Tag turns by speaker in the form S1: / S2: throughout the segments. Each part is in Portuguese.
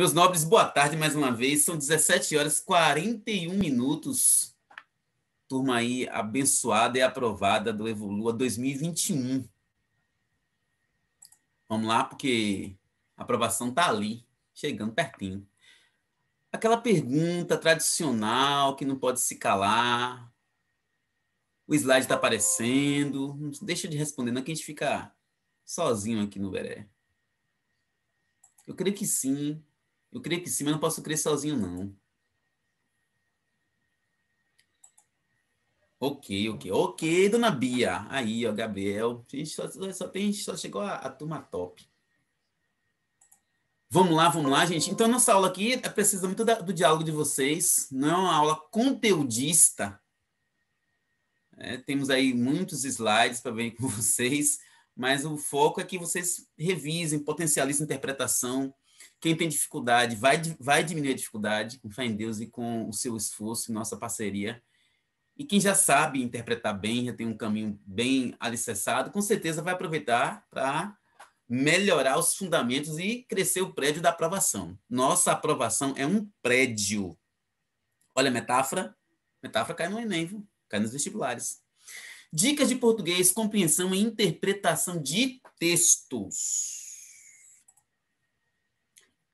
S1: Meus nobres, boa tarde mais uma vez. São 17 horas e 41 minutos. Turma aí abençoada e aprovada do Evolua 2021. Vamos lá, porque a aprovação tá ali, chegando pertinho. Aquela pergunta tradicional que não pode se calar. O slide está aparecendo. Deixa de responder, não que a gente fica sozinho aqui no Beré. Eu creio que sim. Eu creio que sim, mas não posso crer sozinho, não. Ok, ok. Ok, dona Bia. Aí, ó, Gabriel. Gente só, só, tem, só chegou a, a turma top. Vamos lá, vamos lá, gente. Então, nossa aula aqui é precisa muito da, do diálogo de vocês. Não é uma aula conteudista. É, temos aí muitos slides para ver com vocês, mas o foco é que vocês revisem, potencializem a interpretação, quem tem dificuldade vai, vai diminuir a dificuldade, com fé em Deus e com o seu esforço e nossa parceria. E quem já sabe interpretar bem, já tem um caminho bem alicerçado, com certeza vai aproveitar para melhorar os fundamentos e crescer o prédio da aprovação. Nossa aprovação é um prédio. Olha a metáfora. Metáfora cai no Enem, viu? cai nos vestibulares. Dicas de português, compreensão e interpretação de textos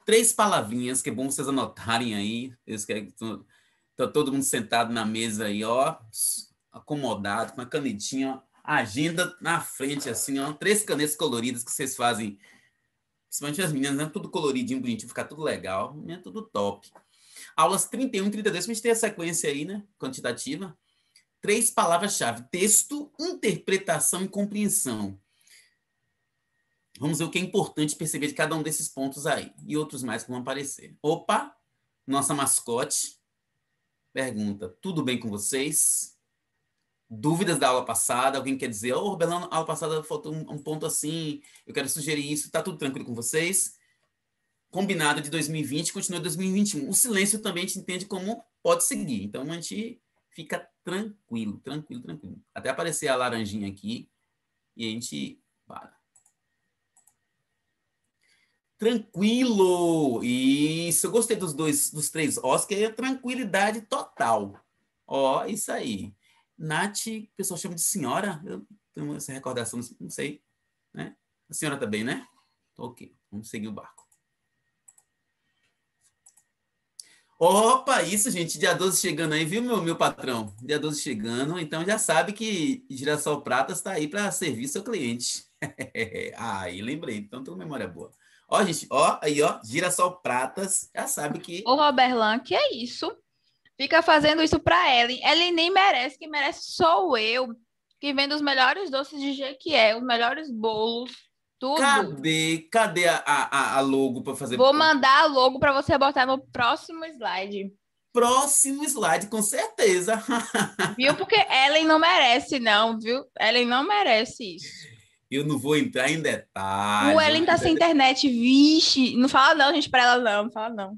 S1: três palavrinhas que é bom vocês anotarem aí. Eu quero tá todo mundo sentado na mesa aí, ó, acomodado, com a canetinha, agenda na frente, assim, ó, três canetas coloridas que vocês fazem, principalmente as meninas, né? Tudo coloridinho, bonitinho, ficar tudo legal, é tudo top. Aulas 31 e 32, a gente tem a sequência aí, né? Quantitativa. Três palavras-chave: texto, interpretação e compreensão. Vamos ver o que é importante perceber de cada um desses pontos aí. E outros mais que vão aparecer. Opa! Nossa mascote pergunta: tudo bem com vocês? Dúvidas da aula passada? Alguém quer dizer, ô, oh, Robelão, aula passada faltou um, um, ponto assim, eu quero sugerir isso, tá tudo tranquilo com vocês? Combinado de 2020, continua 2021. O silêncio também a gente entende como pode seguir. Então a gente fica tranquilo, tranquilo, tranquilo. Até aparecer a laranjinha aqui e a gente para. Tranquilo. Isso, eu gostei dos dois, dos três Oscar, é tranquilidade total. Ó, isso aí. Nath, o pessoal chama de senhora, eu tenho essa recordação, não sei, né? A senhora também, né? Ok, vamos seguir o barco. Opa, isso, gente, dia 12 chegando aí, viu, meu, meu patrão? Dia 12 chegando, então já sabe que Girassol Pratas está aí para servir seu cliente. aí, lembrei, então tem memória boa. Ó, gente, ó, aí, ó, girassol pratas, já sabe que.
S2: Ô, Roberlan, que é isso? Fica fazendo isso pra Ellen. Ellen nem merece, quem merece sou eu, que vendo os melhores doces de Jequié, os melhores bolos, tudo.
S1: Cadê? Cadê a, a, a logo para fazer?
S2: Vou mandar a logo para você botar no próximo slide.
S1: Próximo slide, com certeza.
S2: viu? Porque Ellen não merece, não, viu? Ellen não merece isso.
S1: Eu não vou entrar em detalhes.
S2: O Ellen tá sem internet, vixe. Não fala não, gente, para ela não, não fala não.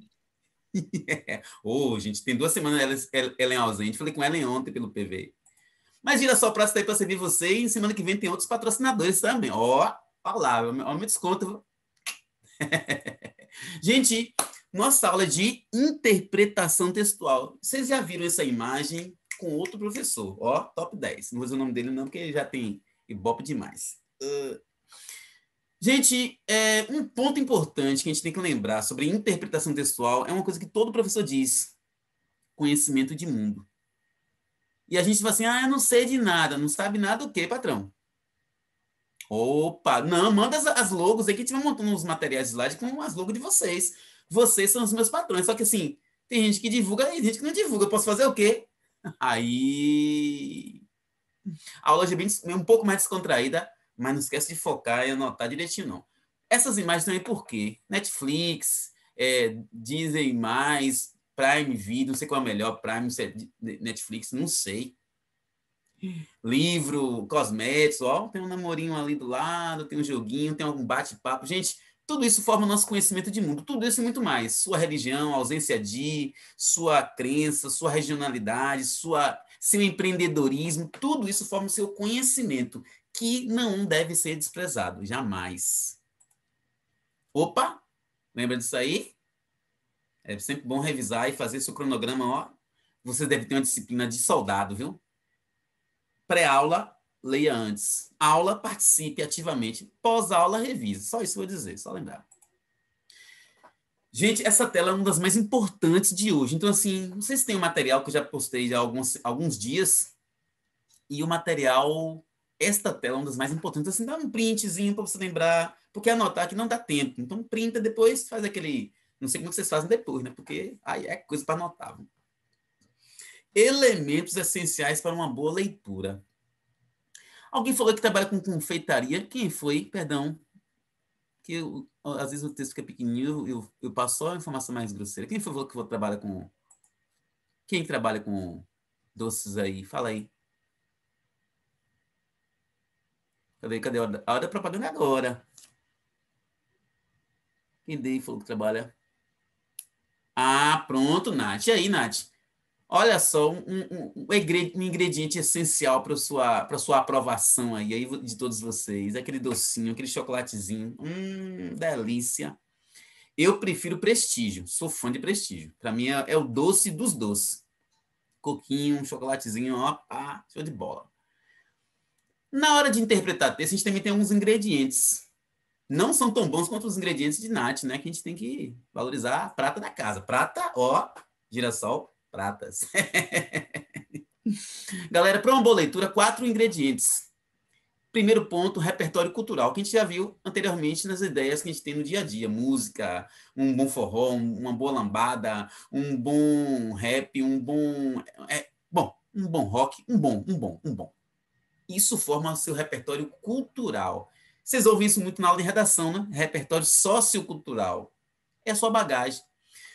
S1: Ô, oh, gente, tem duas semanas Ellen, Ellen ausente. Falei com Ellen ontem pelo PV. Mas gira só para estar aí para servir você e semana que vem tem outros patrocinadores também. Ó, ó lá, ó, meu desconto. gente, nossa aula de interpretação textual. Vocês já viram essa imagem com outro professor? Ó, top 10. Não vou dizer o nome dele não, porque já tem ibope demais. Uh, gente, é, um ponto importante que a gente tem que lembrar sobre interpretação textual é uma coisa que todo professor diz: conhecimento de mundo. E a gente fala assim: ah, eu não sei de nada. Não sabe nada o quê, patrão? Opa, não, manda as, as logos aí que a gente vai montando uns materiais de slide com as logos de vocês. Vocês são os meus patrões. Só que assim, tem gente que divulga e gente que não divulga. Eu posso fazer o quê? Aí. A aula de bem um pouco mais descontraída mas não esquece de focar e anotar direitinho, não. Essas imagens também por quê? Netflix, é, Disney+, Prime Video, não sei qual é o melhor, Prime, é Netflix, não sei. Livro, cosméticos, ó, tem um namorinho ali do lado, tem um joguinho, tem algum bate-papo. Gente, tudo isso forma nosso conhecimento de mundo, tudo isso e muito mais. Sua religião, ausência de, sua crença, sua regionalidade, sua, seu empreendedorismo, tudo isso forma o seu conhecimento que não deve ser desprezado, jamais. Opa, lembra disso aí? É sempre bom revisar e fazer seu cronograma, ó. Você deve ter uma disciplina de soldado, viu? Pré-aula, leia antes. Aula, participe ativamente. Pós-aula, revise. Só isso vou dizer, só lembrar. Gente, essa tela é uma das mais importantes de hoje. Então, assim, não sei se tem um material que eu já postei há alguns, alguns dias. E o material, esta tela é uma das mais importantes. Assim, dá um printzinho para você lembrar, porque anotar que não dá tempo. Então, printa depois, faz aquele. Não sei como vocês fazem depois, né? Porque aí é coisa para anotar. Elementos essenciais para uma boa leitura. Alguém falou que trabalha com confeitaria. Quem foi? Perdão. Que eu, às vezes o texto fica pequenininho, eu, eu passo só a informação mais grosseira. Quem falou que trabalha com. Quem trabalha com doces aí? Fala aí. Cadê, cadê a da propaganda agora? Daí falou que trabalha? Ah, pronto, Nath. E aí, Nath? Olha só, um, um, um ingrediente essencial para sua, para sua aprovação aí, aí de todos vocês. Aquele docinho, aquele chocolatezinho. Hum, delícia. Eu prefiro prestígio, sou fã de prestígio. Para mim é, é, o doce dos doces. Coquinho, um chocolatezinho, ó, pá, show de bola. Na hora de interpretar texto, a gente também tem alguns ingredientes. Não são tão bons quanto os ingredientes de Nath, né? Que a gente tem que valorizar a prata da casa. Prata, ó, girassol, pratas. Galera, para uma boa leitura, quatro ingredientes. Primeiro ponto, repertório cultural, que a gente já viu anteriormente nas ideias que a gente tem no dia a dia. Música, um bom forró, uma boa lambada, um bom rap, um bom... É, bom, um bom rock, um bom, um bom, um bom. Isso forma seu repertório cultural. Vocês ouvem isso muito na aula de redação, né? Repertório sociocultural. É sua bagagem.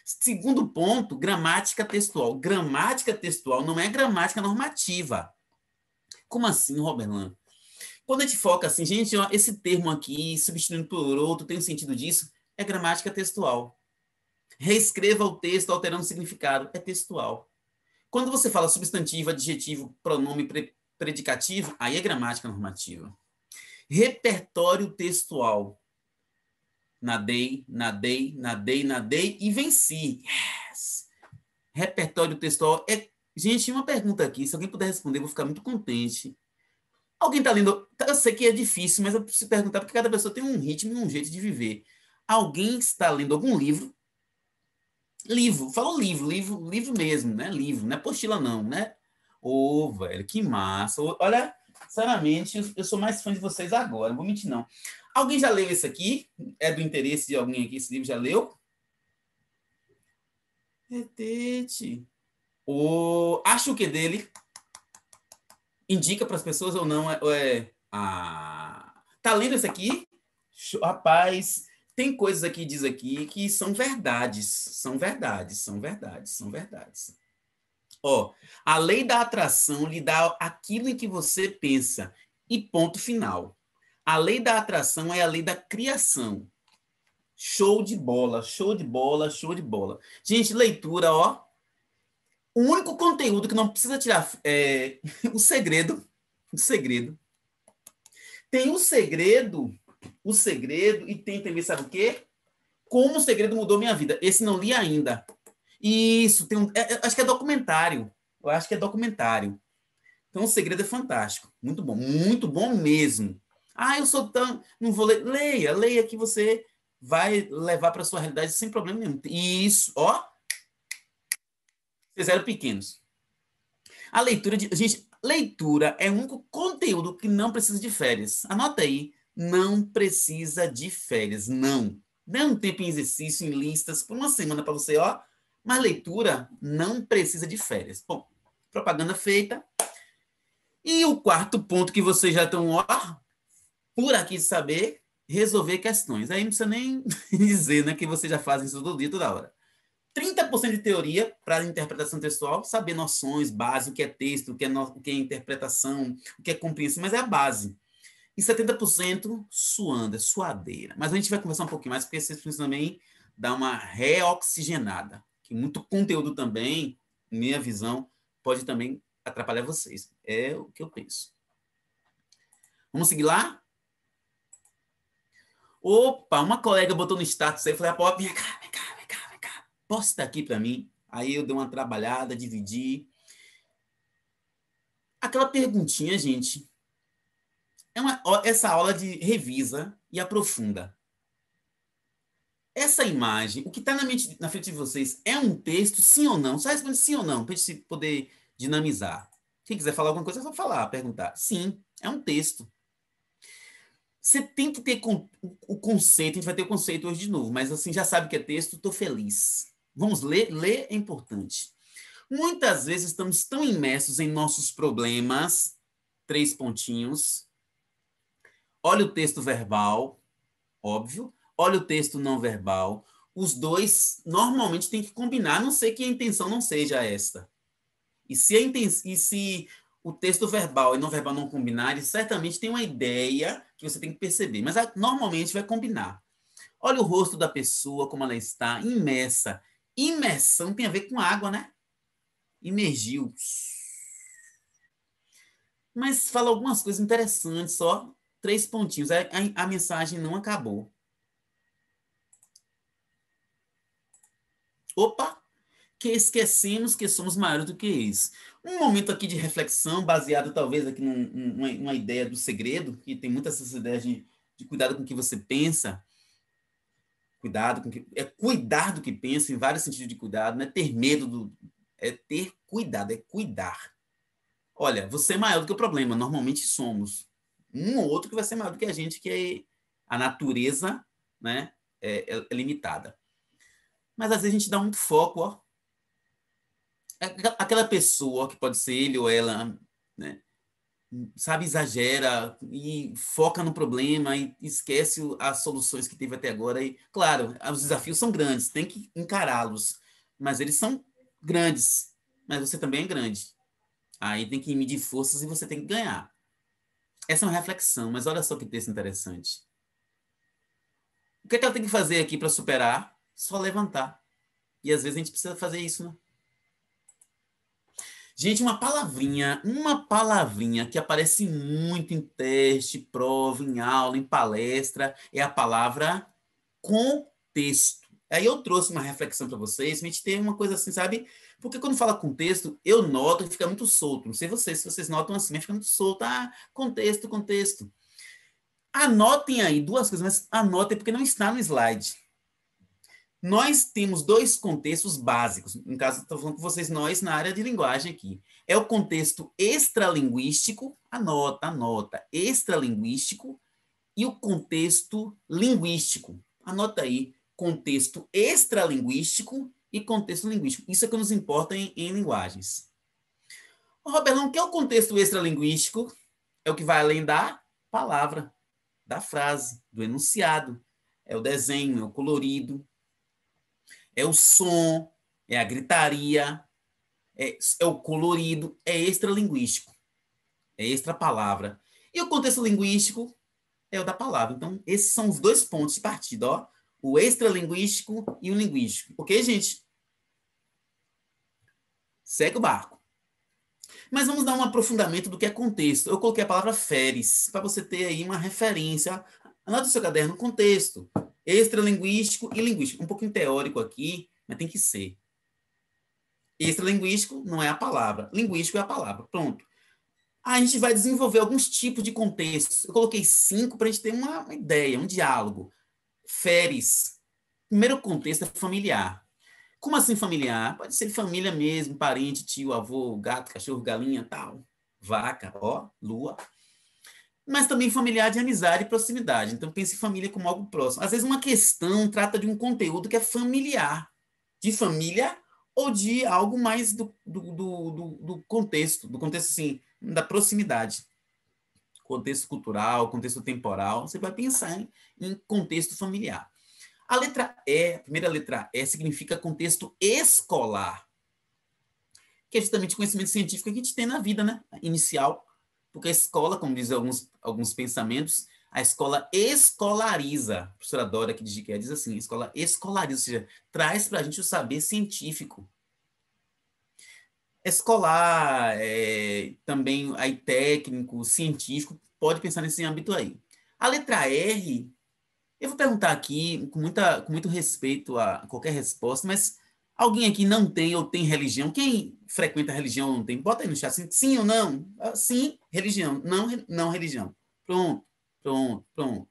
S1: Segundo ponto, gramática textual. Gramática textual não é gramática normativa. Como assim, Roberlan? Quando a gente foca assim, gente, ó, esse termo aqui, substituindo por outro, tem um sentido disso, é gramática textual. Reescreva o texto alterando o significado, é textual. Quando você fala substantivo, adjetivo, pronome pre predicativo, aí é gramática normativa. Repertório textual nadei, nadei, nadei, nadei e venci. Yes! Repertório textual é. Gente, uma pergunta aqui, se alguém puder responder, eu vou ficar muito contente. Alguém está lendo. Eu sei que é difícil, mas eu preciso perguntar, porque cada pessoa tem um ritmo e um jeito de viver. Alguém está lendo algum livro? Livro, falou livro, livro, livro mesmo, né? Livro, não é apostila, não, né? Ô, oh, velho, que massa. Olha, sinceramente, eu sou mais fã de vocês agora, não vou mentir, não. Alguém já leu esse aqui? É do interesse de alguém aqui? Esse livro já leu? Retete. O... Acho que dele indica para as pessoas ou não? É, é... Ah... Tá lendo esse aqui? Rapaz, tem coisas aqui, diz aqui, que são verdades. São verdades, são verdades, são verdades. Ó, a lei da atração lhe dá aquilo em que você pensa. E ponto final. A lei da atração é a lei da criação. Show de bola, show de bola, show de bola. Gente, leitura, ó. O único conteúdo que não precisa tirar é o segredo. O segredo. Tem o segredo, o segredo, e tem também, sabe o quê? Como o segredo mudou minha vida. Esse não li ainda. Isso, tem um. É, é acho que é documentário. Eu acho que é documentário. Então, o segredo é fantástico. Muito bom. Muito bom mesmo. Ah, eu sou tão. Não vou ler. Leia, leia que você vai levar para sua realidade sem problema nenhum. Isso, ó. Vocês eram pequenos. A leitura de. Gente, leitura é único conteúdo que não precisa de férias. Anota aí. Não precisa de férias. Não. Dê um tempo em exercício, em listas, por uma semana para você, ó. Mas leitura não precisa de férias. Bom, propaganda feita. E o quarto ponto que vocês já estão, ó, por aqui saber resolver questões. Aí não precisa nem dizer né, que vocês já fazem isso todo dia, toda hora. 30% de teoria para interpretação textual, saber noções, base, o que é texto, o que é, no, o que é interpretação, o que é compreensão, mas é a base. E 70% suando, é suadeira. Mas a gente vai conversar um pouquinho mais, porque vocês precisam também dar uma reoxigenada. Muito conteúdo também, minha visão, pode também atrapalhar vocês. É o que eu penso. Vamos seguir lá? Opa, uma colega botou no status aí, falei, pô, vem cá, vem cá, vem cá, vem cá. Posta aqui para mim. Aí eu dei uma trabalhada, dividi. Aquela perguntinha, gente, é uma, essa aula de revisa e aprofunda. Essa imagem, o que está na, na frente de vocês, é um texto, sim ou não? Só responde sim ou não, para a gente poder dinamizar. Quem quiser falar alguma coisa, é só falar, perguntar. Sim, é um texto. Você tem que ter o conceito, a gente vai ter o conceito hoje de novo, mas assim, já sabe que é texto, estou feliz. Vamos ler? Ler é importante. Muitas vezes estamos tão imersos em nossos problemas, três pontinhos. Olha o texto verbal, óbvio. Olha o texto não verbal. Os dois normalmente têm que combinar, a não sei que a intenção não seja esta. E se, a e se o texto verbal e não verbal não combinarem, certamente tem uma ideia que você tem que perceber, mas normalmente vai combinar. Olha o rosto da pessoa, como ela está, imersa. Imersão tem a ver com água, né? Imergiu. Mas fala algumas coisas interessantes, só três pontinhos. A, a, a mensagem não acabou. Opa! que esquecemos que somos maiores do que isso. Um momento aqui de reflexão, baseado talvez aqui num, numa, numa, ideia do segredo, que tem muitas essas ideias de, de cuidado com o que você pensa, cuidado com que é cuidar do que pensa em vários sentidos de cuidado, não é ter medo do é ter cuidado, é cuidar. Olha, você é maior do que o problema, normalmente somos. Um ou outro que vai ser maior do que a gente, que é a natureza, né, é, é limitada. Mas às vezes a gente dá muito foco, ó, aquela pessoa, que pode ser ele ou ela, né? sabe, exagera e foca no problema e esquece as soluções que teve até agora. E, claro, os desafios são grandes, tem que encará-los, mas eles são grandes, mas você também é grande. Aí tem que medir forças e você tem que ganhar. Essa é uma reflexão, mas olha só que texto interessante. O que, é que ela tem que fazer aqui para superar? Só levantar. E às vezes a gente precisa fazer isso, né? Gente, uma palavrinha, uma palavrinha que aparece muito em teste, prova, em aula, em palestra, é a palavra contexto. Aí eu trouxe uma reflexão para vocês, a gente tem uma coisa assim, sabe? Porque quando fala contexto, eu noto que fica muito solto. Não sei vocês, se vocês notam assim, mas fica muito solto. Ah, contexto, contexto. Anotem aí duas coisas, mas anotem porque não está no slide. Nós temos dois contextos básicos. No caso, estou falando com vocês, nós, na área de linguagem aqui. É o contexto extralinguístico, anota, anota, extralinguístico, e o contexto linguístico. Anota aí, contexto extralinguístico e contexto linguístico. Isso é que nos importa em, em linguagens. Ô, Robertão, o que é o contexto extralinguístico? É o que vai além da palavra, da frase, do enunciado. É o desenho, é o colorido, é o som, é a gritaria, é, é o colorido, é extralinguístico, é extra palavra. E o contexto linguístico é o da palavra. Então, esses são os dois pontos de partida, ó. O extralinguístico e o linguístico. Ok, gente? Segue o barco. Mas vamos dar um aprofundamento do que é contexto. Eu coloquei a palavra feres, para você ter aí uma referência. Anota o seu caderno, contexto extralinguístico e linguístico. Um pouquinho teórico aqui, mas tem que ser. Extralinguístico não é a palavra, linguístico é a palavra. Pronto. a gente vai desenvolver alguns tipos de contextos. Eu coloquei cinco para a gente ter uma, ideia, um diálogo. Feres. Primeiro contexto é familiar. Como assim familiar? Pode ser família mesmo, parente, tio, avô, gato, cachorro, galinha, tal. Vaca, ó, lua mas também familiar de amizade e proximidade. Então, pense família como algo próximo. Às vezes, uma questão trata de um conteúdo que é familiar, de família ou de algo mais do, do, do, do contexto, do contexto, assim, da proximidade. Contexto cultural, contexto temporal, você vai pensar em, em contexto familiar. A letra E, a primeira letra E, significa contexto escolar, que é justamente o conhecimento científico que a gente tem na vida, né? Inicial, porque a escola, como dizem alguns, alguns pensamentos, a escola escolariza. A professora Dora, que diz assim, a escola escolariza, ou seja, traz para a gente o saber científico. Escolar, é, também aí técnico, científico, pode pensar nesse âmbito aí. A letra R, eu vou perguntar aqui com, muita, com muito respeito a qualquer resposta, mas Alguém aqui não tem ou tem religião? Quem frequenta religião ou não tem? Bota aí no chat. Sim ou não? Ah, sim, religião. Não, não religião. Pronto, pronto, pronto.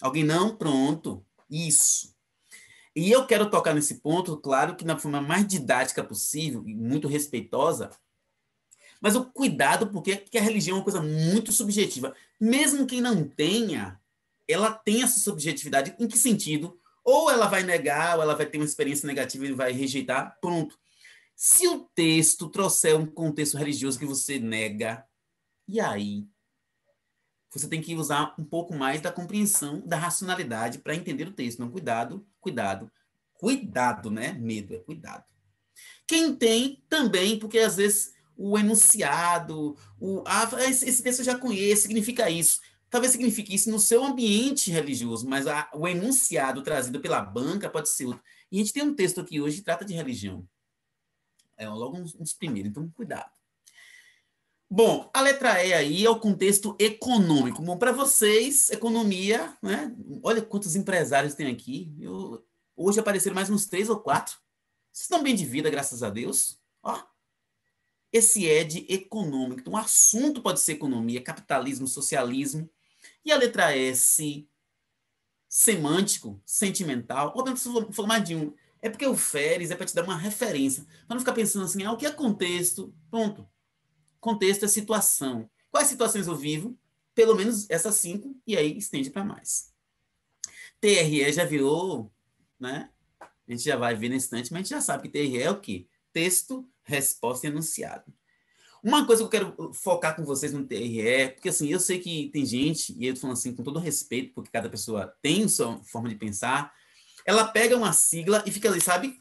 S1: Alguém não? Pronto. Isso. E eu quero tocar nesse ponto, claro que na forma mais didática possível e muito respeitosa, mas o cuidado, porque a religião é uma coisa muito subjetiva. Mesmo quem não tenha, ela tem essa subjetividade. Em que sentido? Ou ela vai negar, ou ela vai ter uma experiência negativa e vai rejeitar. Pronto. Se o texto trouxer um contexto religioso que você nega, e aí? Você tem que usar um pouco mais da compreensão, da racionalidade para entender o texto. Não, cuidado, cuidado, cuidado, né? Medo é cuidado. Quem tem também, porque às vezes o enunciado, o, ah, esse, esse texto eu já conheço, significa isso. Talvez signifique isso no seu ambiente religioso, mas a, o enunciado trazido pela banca pode ser outro. E a gente tem um texto aqui hoje que trata de religião. É logo um dos primeiros, então cuidado. Bom, a letra E aí é o contexto econômico. Bom, para vocês, economia, né? Olha quantos empresários tem aqui. Eu, hoje apareceram mais uns três ou quatro. Vocês estão bem de vida, graças a Deus. Ó, esse é de econômico. Então, o assunto pode ser economia, capitalismo, socialismo. E a letra S, semântico, sentimental. Ou se for mais de um. É porque o Feres é para te dar uma referência. Para não ficar pensando assim, ah, o que é contexto? Pronto. Contexto é situação. Quais situações eu vivo? Pelo menos essas cinco, e aí estende para mais. TRE já virou, né? A gente já vai ver nesse instante, mas a gente já sabe que TRE é o quê? Texto, resposta e enunciado. Uma coisa que eu quero focar com vocês no TRE, porque assim, eu sei que tem gente, e eu tô falando assim com todo respeito, porque cada pessoa tem sua forma de pensar, ela pega uma sigla e fica ali, sabe?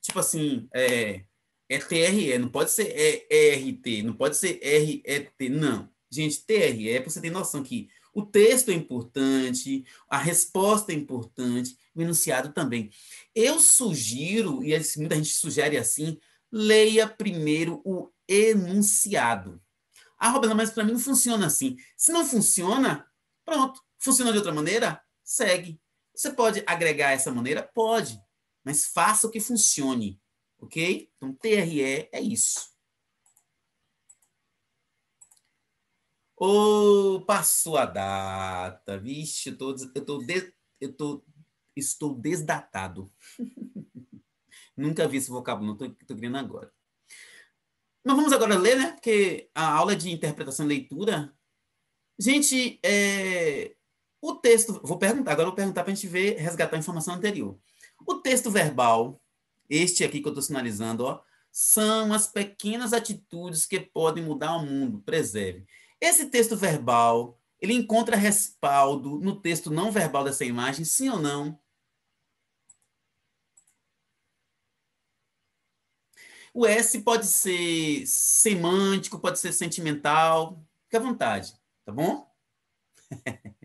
S1: Tipo assim, é, é TRE, não pode ser ERT, não pode ser RET, não. Gente, TRE é para você ter noção que o texto é importante, a resposta é importante, o enunciado também. Eu sugiro, e muita gente sugere assim, leia primeiro o enunciado. Ah, Roberto, mas para mim não funciona assim. Se não funciona, pronto. Funciona de outra maneira? Segue. Você pode agregar essa maneira? Pode. Mas faça o que funcione. Ok? Então, TRE é isso. Ou oh, passou a data. Vixe, eu, tô, eu, tô de, eu tô, estou desdatado. Nunca vi esse vocábulo, não estou criando agora. Mas vamos agora ler, né? Porque a aula de interpretação e leitura. Gente, é, o texto. Vou perguntar, agora vou perguntar para a gente ver, resgatar a informação anterior. O texto verbal este aqui que eu estou sinalizando, ó, são as pequenas atitudes que podem mudar o mundo. Preserve. Esse texto verbal, ele encontra respaldo no texto não verbal dessa imagem, sim ou não? O S pode ser semântico, pode ser sentimental. Fique à vontade, tá bom?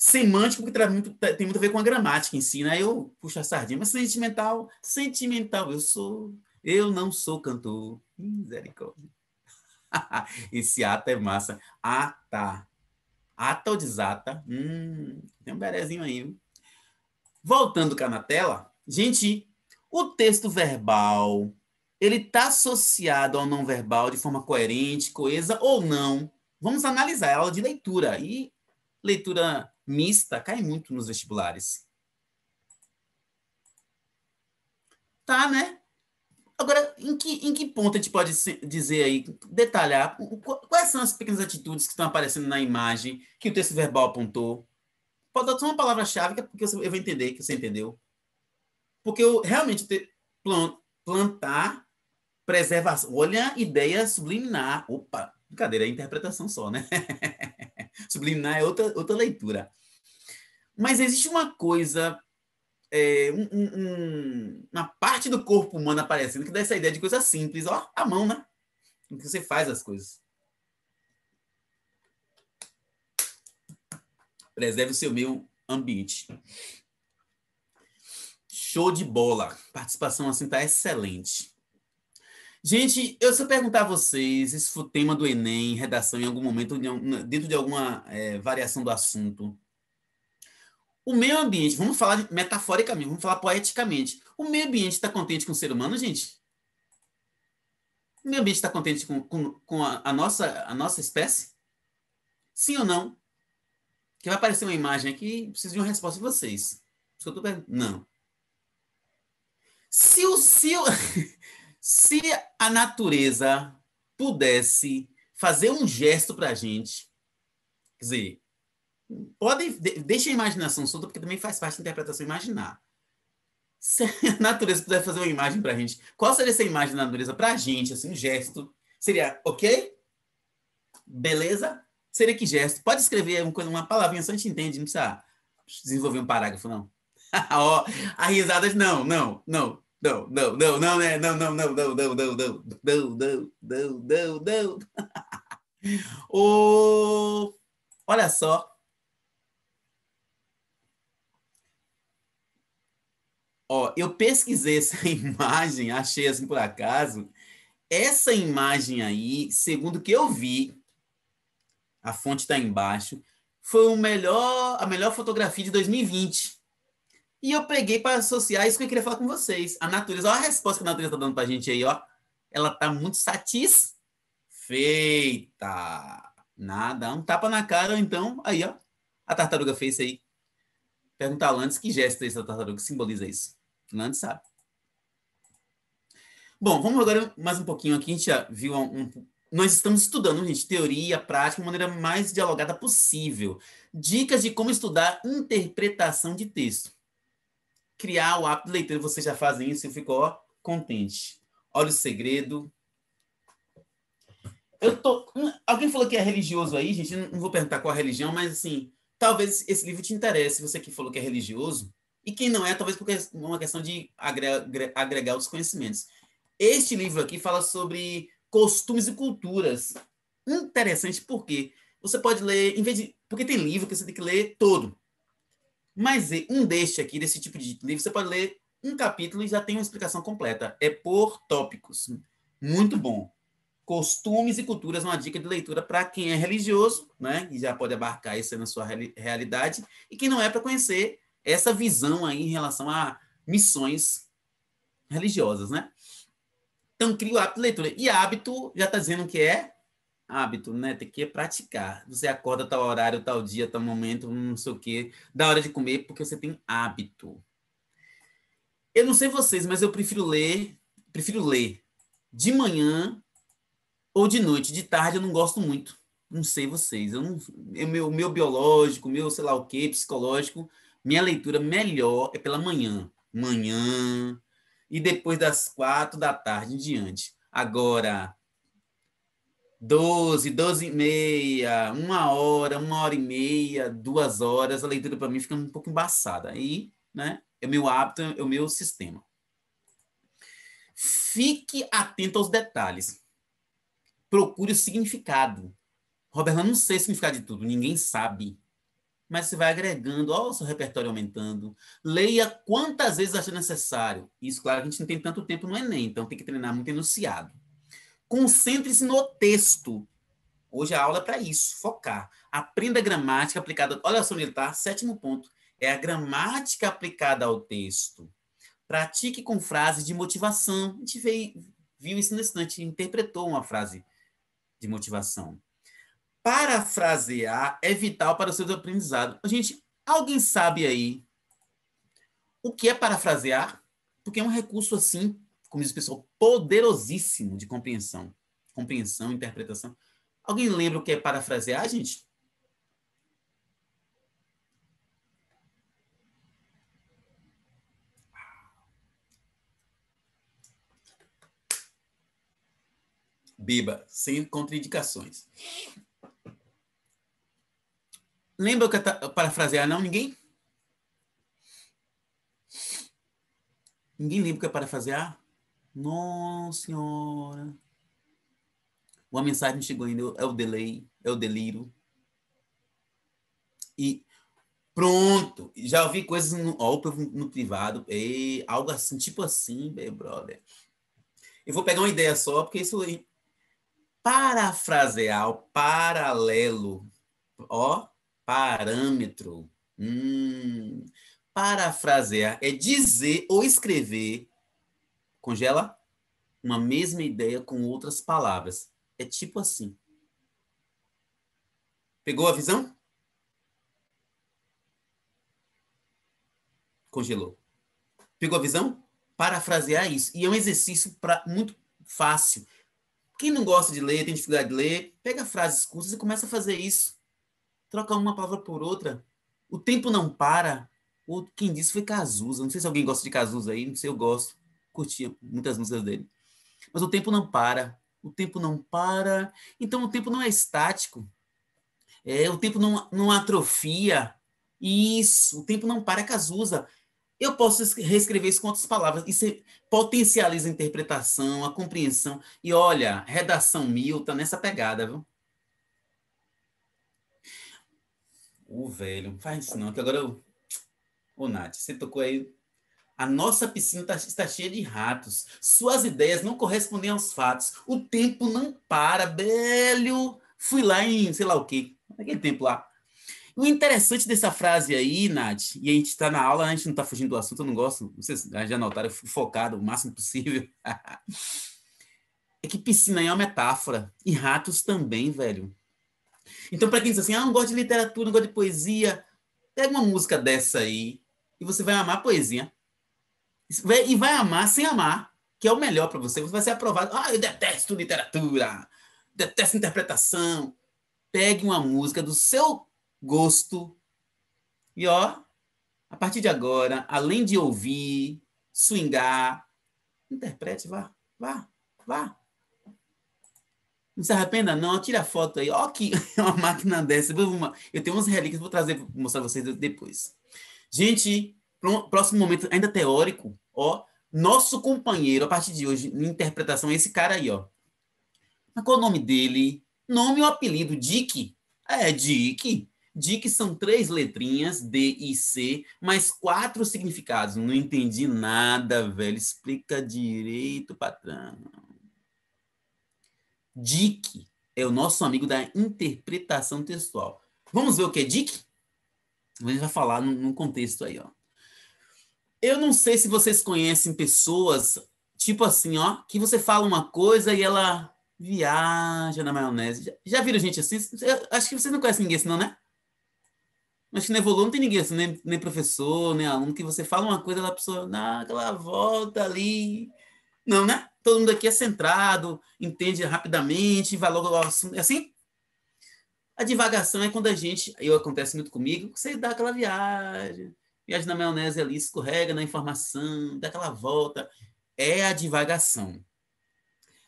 S1: semântico que muito, tem muito a ver com a gramática em si, né? Eu puxo a sardinha, mas sentimental, sentimental, eu sou, eu não sou cantor. Misericórdia. Esse ata é massa. Ata. Ata ou desata? Hum, tem um berezinho aí. Voltando cá na tela, gente, o texto verbal, ele está associado ao não verbal de forma coerente, coesa ou não? Vamos analisar a aula de leitura. E leitura mista cai muito nos vestibulares. Tá, né? Agora, em que, em que ponto a gente pode dizer aí, detalhar, quais são as pequenas atitudes que estão aparecendo na imagem que o texto verbal apontou? Pode dar uma palavra-chave que é eu vou entender que você entendeu. Porque eu realmente plantar, preservação. Olha, ideia subliminar. Opa, brincadeira, é interpretação só, né? subliminar é outra, outra leitura. Mas existe uma coisa, é, um, um, uma parte do corpo humano aparecendo que dá essa ideia de coisa simples, ó, a mão, né? Em que você faz as coisas. Preserve o seu meio ambiente. Show de bola. Participação assim tá excelente. Gente, eu se eu perguntar a vocês, esse foi o tema do Enem, redação em algum momento, dentro de alguma é, variação do assunto, O meio ambiente, vamos falar metaforicamente, vamos falar poeticamente. O meio ambiente está contente com o ser humano, gente? O meio ambiente está contente com, com, com a, a, nossa, a nossa espécie? Sim ou não? Que vai aparecer uma imagem aqui, preciso de uma resposta de vocês. Não. Se, o, se, o, se a natureza pudesse fazer um gesto para a gente, quer dizer, pode, deixa a imaginação solta, porque também faz parte da interpretação imaginar. Se a natureza pudesse fazer uma imagem para a gente, qual seria essa imagem da natureza para a gente, assim, um gesto? Seria ok? Beleza? Seria que gesto? Pode escrever uma, uma palavrinha, só a gente entende, não precisa desenvolver um parágrafo, não. A risada, não, não, não, não, não, não, não, né? Não, não, não, não, não, não, não, não, não, não, não, não. Olha só. Ó, eu pesquisei essa imagem, achei assim por acaso. Essa imagem aí, segundo que eu vi, a fonte está embaixo, foi o melhor, a melhor fotografia de 2020. E eu peguei para associar isso que eu queria falar com vocês. A natureza, olha a resposta que a natureza está dando para a gente aí, ó. Ela está muito satisfeita. Nada, um tapa na cara, então, aí, ó. A tartaruga fez isso aí. Perguntar a Landes que gesto é esse da tartaruga, que simboliza isso. Landes sabe. Bom, vamos agora mais um pouquinho aqui. A gente já viu um, um nós estamos estudando, gente, teoria, prática, de maneira mais dialogada possível. Dicas de como estudar interpretação de texto. Criar o hábito de leitura, vocês já fazem isso e ficou contente. Olha o segredo. Eu tô. Hum, alguém falou que é religioso aí, gente. Não vou perguntar qual a religião, mas assim, talvez esse livro te interesse. Você que falou que é religioso. E quem não é, talvez porque é uma questão de agregar, agregar os conhecimentos. Este livro aqui fala sobre costumes e culturas. Interessante porque você pode ler, em vez de. Porque tem livro que você tem que ler todo. Mas um deste aqui, desse tipo de livro, você pode ler um capítulo e já tem uma explicação completa. É por tópicos. Muito bom. Costumes e culturas, uma dica de leitura para quem é religioso, né? E já pode abarcar isso na sua realidade. E quem não é, para conhecer essa visão aí em relação a missões religiosas, né? Então, cria o hábito de leitura. E hábito, já está dizendo que é hábito, né? Tem que praticar. Você acorda tal horário, tal dia, tal momento, não sei o quê, da hora de comer, porque você tem hábito. Eu não sei vocês, mas eu prefiro ler, prefiro ler de manhã ou de noite. De tarde eu não gosto muito. Não sei vocês. Eu não, eu, meu, meu biológico, meu sei lá o quê, psicológico, minha leitura melhor é pela manhã. Manhã, e depois das quatro da tarde em diante. Agora, 12, 12 e meia, uma hora, uma hora e meia, duas horas, a leitura para mim fica um pouco embaçada. Aí, né, é o meu hábito, é o meu sistema. Fique atento aos detalhes. Procure o significado. Robert, eu não sei o significado de tudo, ninguém sabe mas você vai agregando, ó, o seu repertório aumentando. Leia quantas vezes achar necessário. Isso, claro, a gente não tem tanto tempo no Enem, então tem que treinar muito enunciado. Concentre-se no texto. Hoje a aula é para isso, focar. Aprenda a gramática aplicada. Olha só onde ele está, sétimo ponto. É a gramática aplicada ao texto. Pratique com frases de motivação. A gente veio, viu isso no instante, interpretou uma frase de motivação. Parafrasear é vital para o seu aprendizado. Gente, alguém sabe aí o que é parafrasear? Porque é um recurso assim, como diz o pessoal, poderosíssimo de compreensão. Compreensão, interpretação. Alguém lembra o que é parafrasear, gente? Biba, sem contraindicações. Lembra o que é parafrasear, não? Ninguém? Ninguém lembra o que é parafrasear? Nossa Senhora. Uma mensagem chegou ainda, é o delay, é o delírio. E pronto, já ouvi coisas no, ó, no privado, é, algo assim, tipo assim, brother. Eu vou pegar uma ideia só, porque isso aí. Parafrasear, o paralelo, ó, parâmetro, Hum, parafrasear é dizer ou escrever, congela, uma mesma ideia com outras palavras. É tipo assim. Pegou a visão? Congelou. Pegou a visão? Parafrasear isso. E é um exercício pra, muito fácil. Quem não gosta de ler, tem dificuldade de ler, pega frases curtas e começa a fazer isso. Troca uma palavra por outra. O tempo não para. Quem disse foi Cazuza. Não sei se alguém gosta de Cazuza aí, não sei, eu gosto. Curtia muitas músicas dele. Mas o tempo não para. O tempo não para. Então o tempo não é estático. É, o tempo não, não atrofia. Isso, o tempo não para, Cazuza. Eu posso reescrever isso com outras palavras. Isso potencializa a interpretação, a compreensão. E olha, redação mil tá nessa pegada, viu? O velho, faz isso não, que agora eu. Ô, Nath, você tocou aí. A nossa piscina tá, está cheia de ratos. Suas ideias não correspondem aos fatos. O tempo não para, velho. Fui lá em, sei lá o quê, naquele tempo lá. O interessante dessa frase aí, Nath, e a gente está na aula, a gente não está fugindo do assunto, eu não gosto, vocês já notaram, eu fico focado o máximo possível. é que piscina é uma metáfora, e ratos também, velho. Então, para quem diz assim, ah, não gosto de literatura, não gosto de poesia, pega uma música dessa aí e você vai amar poesia. E vai amar sem amar, que é o melhor para você. Você vai ser aprovado. Ah, eu detesto literatura, detesto interpretação. Pegue uma música do seu gosto e, ó, a partir de agora, além de ouvir, swingar, interprete, vá, vá, vá. Não se arrependa, não. Tira a foto aí. Ó, que uma máquina dessa. Eu tenho umas relíquias, vou trazer, vou mostrar vocês depois. Gente, próximo momento, ainda teórico, ó. Nosso companheiro, a partir de hoje, em interpretação, é esse cara aí, ó. Mas qual é o nome dele? Nome ou apelido? Dick? É, Dick. Dick são três letrinhas, D e C, mais quatro significados. Não entendi nada, velho. Explica direito, patrão. Dick é o nosso amigo da interpretação textual. Vamos ver o que é Dick? A gente vai falar num contexto aí, ó. Eu não sei se vocês conhecem pessoas, tipo assim, ó, que você fala uma coisa e ela viaja na maionese. Já, já viram gente assim? Eu acho que vocês não conhecem ninguém assim, não, né? Acho que na Evolua não tem ninguém assim, nem, nem professor, nem aluno, que você fala uma coisa, a pessoa dá aquela volta ali. Não, né? todo mundo aqui é centrado, entende rapidamente, vai logo ao assunto. É assim? A divagação é quando a gente, aí acontece muito comigo, você dá aquela viagem, viagem na maionese ali, escorrega na informação, dá aquela volta. É a divagação.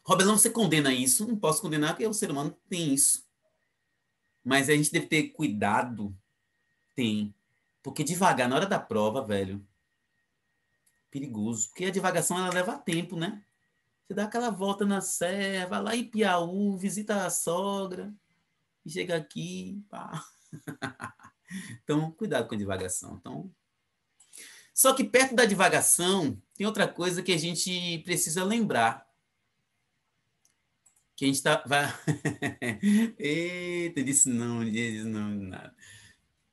S1: Robertão, você condena isso? Não posso condenar, porque o ser humano tem isso. Mas a gente deve ter cuidado. Tem. Porque devagar na hora da prova, velho, perigoso. Porque a divagação ela leva tempo, né? Você dá aquela volta na serra, vai lá em Piauí, visita a sogra, e chega aqui, pá. então, cuidado com a divagação. Então, só que perto da divagação, tem outra coisa que a gente precisa lembrar. Que a gente tá. Vai... Eita, disse não, disse não, nada.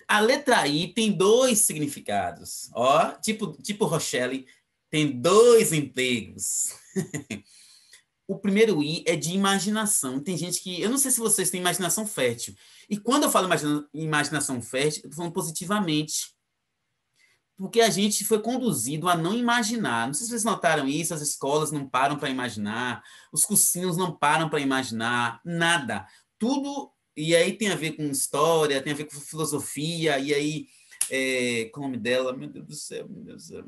S1: A letra I tem dois significados. Ó, tipo, tipo Rochelle, tem dois empregos. o primeiro I é de imaginação. Tem gente que. Eu não sei se vocês têm imaginação fértil. E quando eu falo imagina, imaginação fértil, eu tô falando positivamente. Porque a gente foi conduzido a não imaginar. Não sei se vocês notaram isso, as escolas não param para imaginar, os cursinhos não param para imaginar, nada. Tudo. E aí tem a ver com história, tem a ver com filosofia, e aí. É, qual é o nome dela? Meu Deus do céu, meu Deus do céu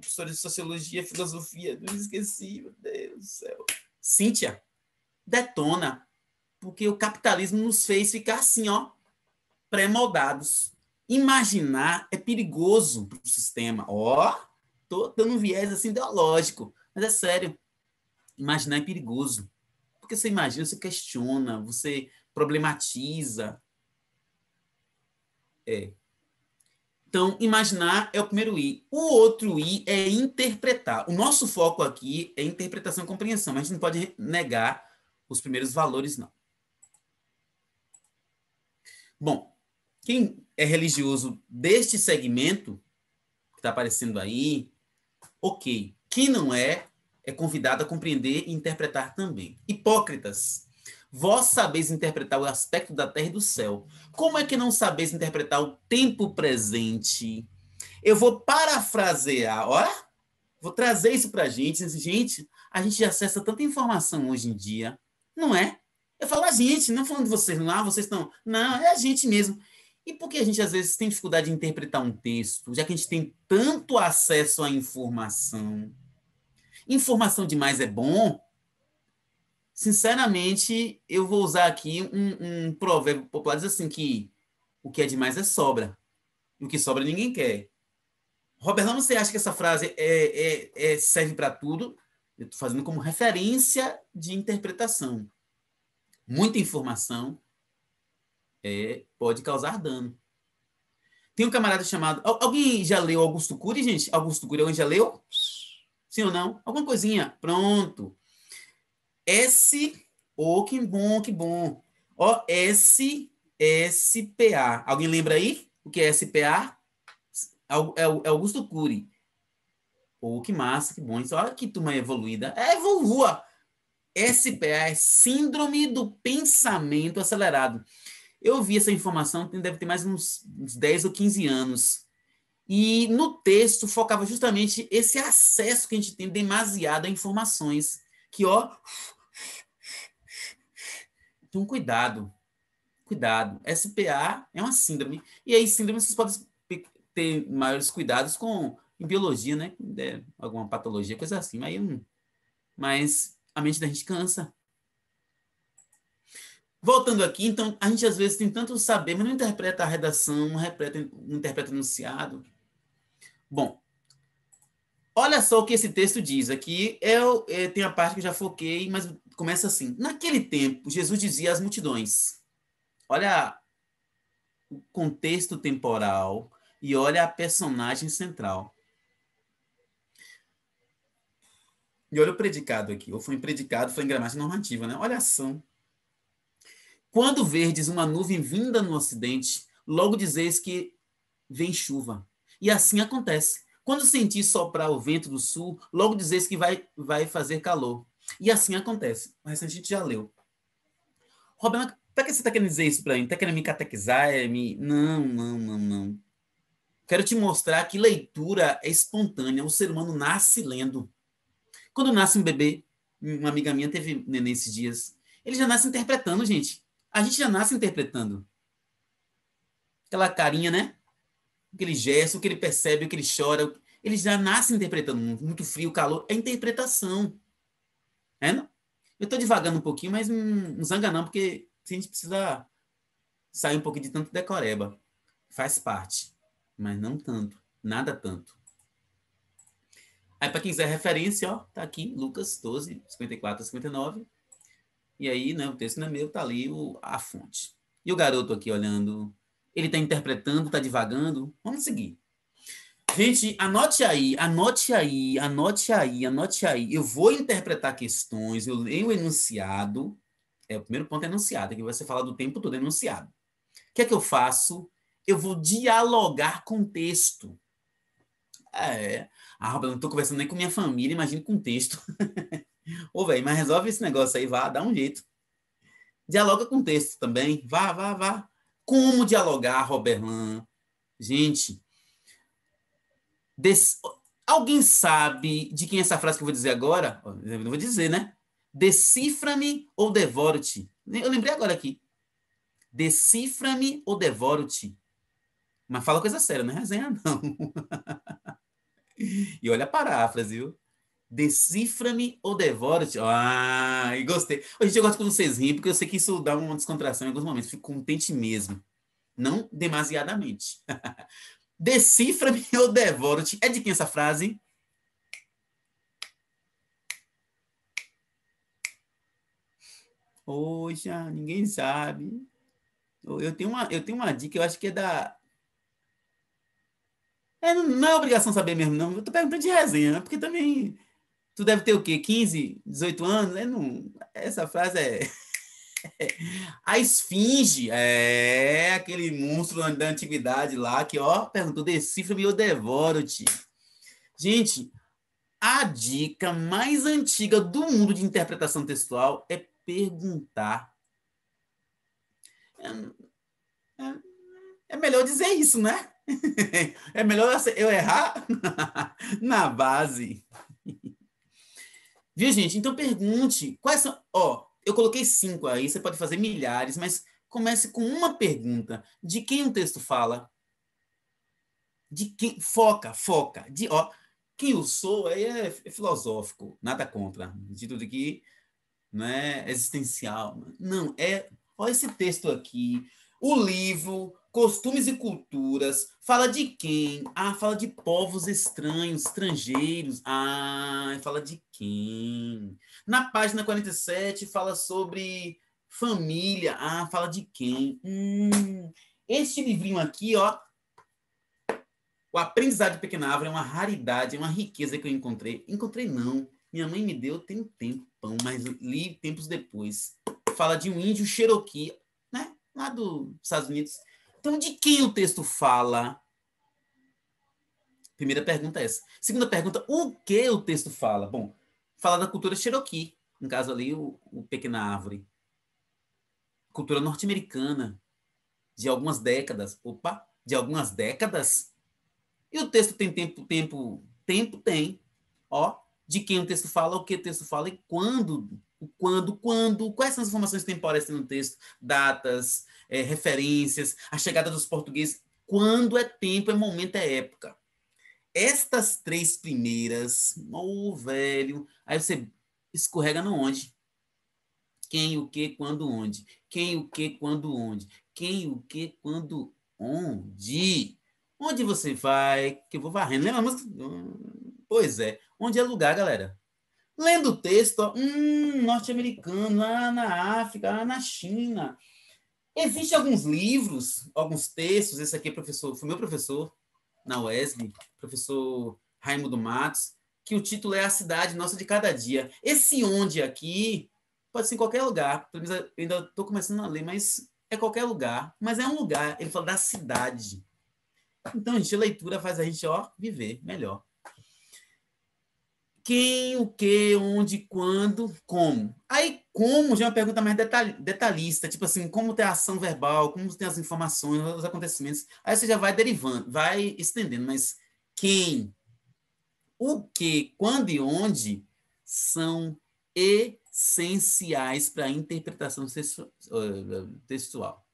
S1: professora de sociologia, filosofia, não esqueci, meu Deus do céu. Cíntia, detona, porque o capitalismo nos fez ficar assim, ó, pré-moldados. Imaginar é perigoso para o sistema. Ó, tô dando um viés assim ideológico, mas é sério. Imaginar é perigoso. Porque você imagina, você questiona, você problematiza. É, então, imaginar é o primeiro I. O outro I é interpretar. O nosso foco aqui é interpretação e compreensão, mas a gente não pode negar os primeiros valores, não. Bom, quem é religioso deste segmento que está aparecendo aí, ok. Quem não é, é convidado a compreender e interpretar também. Hipócritas, vós sabeis interpretar o aspecto da terra e do céu. Como é que não sabeis interpretar o tempo presente? Eu vou parafrasear, olha, vou trazer isso para a gente. Gente, a gente acessa tanta informação hoje em dia, não é? Eu falo a gente, não falando de vocês, não, ah, vocês estão. Não, é a gente mesmo. E por que a gente às vezes tem dificuldade de interpretar um texto, já que a gente tem tanto acesso à informação? Informação demais é bom? Sinceramente, eu vou usar aqui um, um provérbio popular diz assim que o que é demais é sobra. E o que sobra ninguém quer. Roberto, você acha que essa frase é, é, é serve para tudo? Eu estou fazendo como referência de interpretação. Muita informação é, pode causar dano. Tem um camarada chamado. Alguém já leu Augusto Cury, gente? Augusto Cury, alguém já leu? Sim ou não? Alguma coisinha? Pronto. S. Oh, que bom, que bom. Ó, S. SPA. Alguém lembra aí o que é SPA? É, é, Augusto Cury. Oh, que massa, que bom. Olha que turma evoluída. É, evolua. SPA é Síndrome do Pensamento Acelerado. Eu vi essa informação, deve ter mais uns, uns 10 ou 15 anos. E no texto focava justamente esse acesso que a gente tem demasiado a informações. Que, ó. Então, cuidado. Cuidado. SPA é uma síndrome. E aí, síndrome, vocês podem ter maiores cuidados com em biologia, né? É alguma patologia, coisa assim. Mas, mas a mente da gente cansa. Voltando aqui, então, a gente às vezes tem tanto saber, mas não interpreta a redação, não interpreta, não interpreta o enunciado. Bom, olha só o que esse texto diz. Aqui eu, é, tem a parte que eu já foquei, mas começa assim. Naquele tempo, Jesus dizia às multidões. Olha o contexto temporal e olha a personagem central. E olha o predicado aqui. Ou foi em predicado, foi em gramática normativa, né? Olha a ação. Quando verdes uma nuvem vinda no ocidente, logo dizeis que vem chuva. E assim acontece. Quando sentir soprar o vento do sul, logo dizeis que vai, vai fazer calor. E assim acontece. Mas a gente já leu. Roberto, para que você está querendo dizer isso para mim? Está querendo me catequizar? É me... Não, não, não, não. Quero te mostrar que leitura é espontânea. O ser humano nasce lendo. Quando nasce um bebê, uma amiga minha teve neném esses dias, ele já nasce interpretando, gente. A gente já nasce interpretando. Aquela carinha, né? Aquele gesto, o que ele percebe, o que ele chora. Ele já nasce interpretando. Muito frio, calor. É interpretação. É, não? Eu estou devagando um pouquinho, mas não, zanga não, porque a gente precisa sair um pouquinho de tanto decoreba. Faz parte. Mas não tanto. Nada tanto. Aí, para quem quiser referência, ó, tá aqui, Lucas 12, 54 a 59. E aí, né, o texto não é meu, tá ali o, a fonte. E o garoto aqui olhando, ele está interpretando, está divagando. Vamos seguir. Gente, anote aí, anote aí, anote aí, anote aí. Eu vou interpretar questões, eu leio o enunciado. É, o primeiro ponto é enunciado, que você fala do tempo todo enunciado. O que é que eu faço? Eu vou dialogar com o texto. É. Ah, eu não estou conversando nem com minha família, imagine com texto. Ô, velho, mas resolve esse negócio aí, vá, dá um jeito. Dialoga com o texto também, vá, vá, vá. Como dialogar, Roberlan? Gente, des... alguém sabe de quem é essa frase que eu vou dizer agora? Eu não vou dizer, né? Decifra-me ou devoro-te. Eu lembrei agora aqui. Decifra-me ou devoro-te. Mas fala coisa séria, não é resenha, não. e olha a paráfrase, viu? Decifra-me ou devora-te. Ah, e gostei. Gente, eu gosto quando vocês riem, porque eu sei que isso dá uma descontração em alguns momentos. Fico contente mesmo. Não demasiadamente. Decifra-me ou devoro-te. É de quem essa frase? Poxa, ninguém sabe. Eu tenho, uma, eu tenho uma dica, eu acho que é da. É, não é obrigação saber mesmo, não. Eu tô perguntando de resenha, né? porque também Tu deve ter o quê? 15, 18 anos? Né? Não, essa frase é. A esfinge é aquele monstro da antiguidade lá que, ó, perguntou: decifra-me, eu devoro-te. Gente, a dica mais antiga do mundo de interpretação textual é perguntar. É, é, é melhor dizer isso, né? É melhor eu errar na base. Viu, gente? Então pergunte quais são. Ó, eu coloquei cinco aí, você pode fazer milhares, mas comece com uma pergunta. De quem o texto fala? De quem? Foca, foca. De, ó, quem eu sou aí é, é filosófico, nada contra. O título aqui não é existencial. Não, é. Olha esse texto aqui. O livro Costumes e Culturas fala de quem? Ah, fala de povos estranhos, estrangeiros. Ah, fala de quem? Na página 47 fala sobre família. Ah, fala de quem? Hum, este livrinho aqui, ó. O Aprendizado de Pequena Árvore é uma raridade, é uma riqueza que eu encontrei. Encontrei não. Minha mãe me deu tem um tempão, mas li tempos depois. Fala de um índio Cherokee, né? Lá dos Estados Unidos. Então, de quem o texto fala? Primeira pergunta é essa. Segunda pergunta, o que o texto fala? Bom, fala da cultura Cherokee, no caso ali, o, o Pequena Árvore. Cultura norte-americana, de algumas décadas. Opa, de algumas décadas? E o texto tem tempo, tempo, tempo tem. Ó, de quem o texto fala, o que o texto fala e quando, quando, quando, quais são as informações temporais no texto, datas, é, referências, a chegada dos portugueses, quando é tempo, é momento, é época. Estas três primeiras, ô oh, velho, aí você escorrega no onde. Quem, o que, quando, onde. Quem, o que, quando, onde. Quem, o que, quando, onde. Onde você vai? Que eu vou varrendo. Lembra a música? Pois é. Onde é lugar, galera? Lendo o texto, hum, norte-americano, lá na África, lá na China. Existem alguns livros, alguns textos. Esse aqui é professor, foi meu professor, na Wesley, professor Raimundo Matos, que o título é A Cidade Nossa de Cada Dia. Esse onde aqui pode ser em qualquer lugar. Eu ainda estou começando a ler, mas é qualquer lugar. Mas é um lugar. Ele fala da cidade. Então, gente, a leitura faz a gente ó, viver melhor. Quem, o que, onde, quando, como. Aí, como já é uma pergunta mais detalhista, tipo assim, como tem a ação verbal, como tem as informações, os acontecimentos. Aí você já vai derivando, vai estendendo, mas quem, o que, quando e onde são essenciais para a interpretação textual.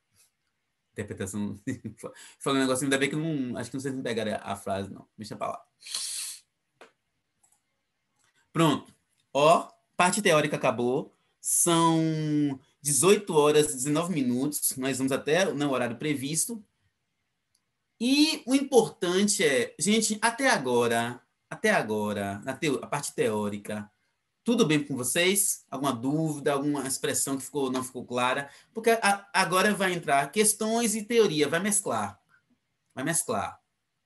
S1: Interpretação. Falando um negócio, ainda bem que não. Acho que não sei se pegaram a frase, não. Deixa para lá. Pronto. Ó, parte teórica acabou. São 18 horas e 19 minutos. Nós vamos até no horário previsto. E o importante é, gente, até agora, até agora, a, teo, a parte teórica, tudo bem com vocês? Alguma dúvida, alguma expressão que ficou, não ficou clara? Porque a, agora vai entrar questões e teoria, vai mesclar. Vai mesclar.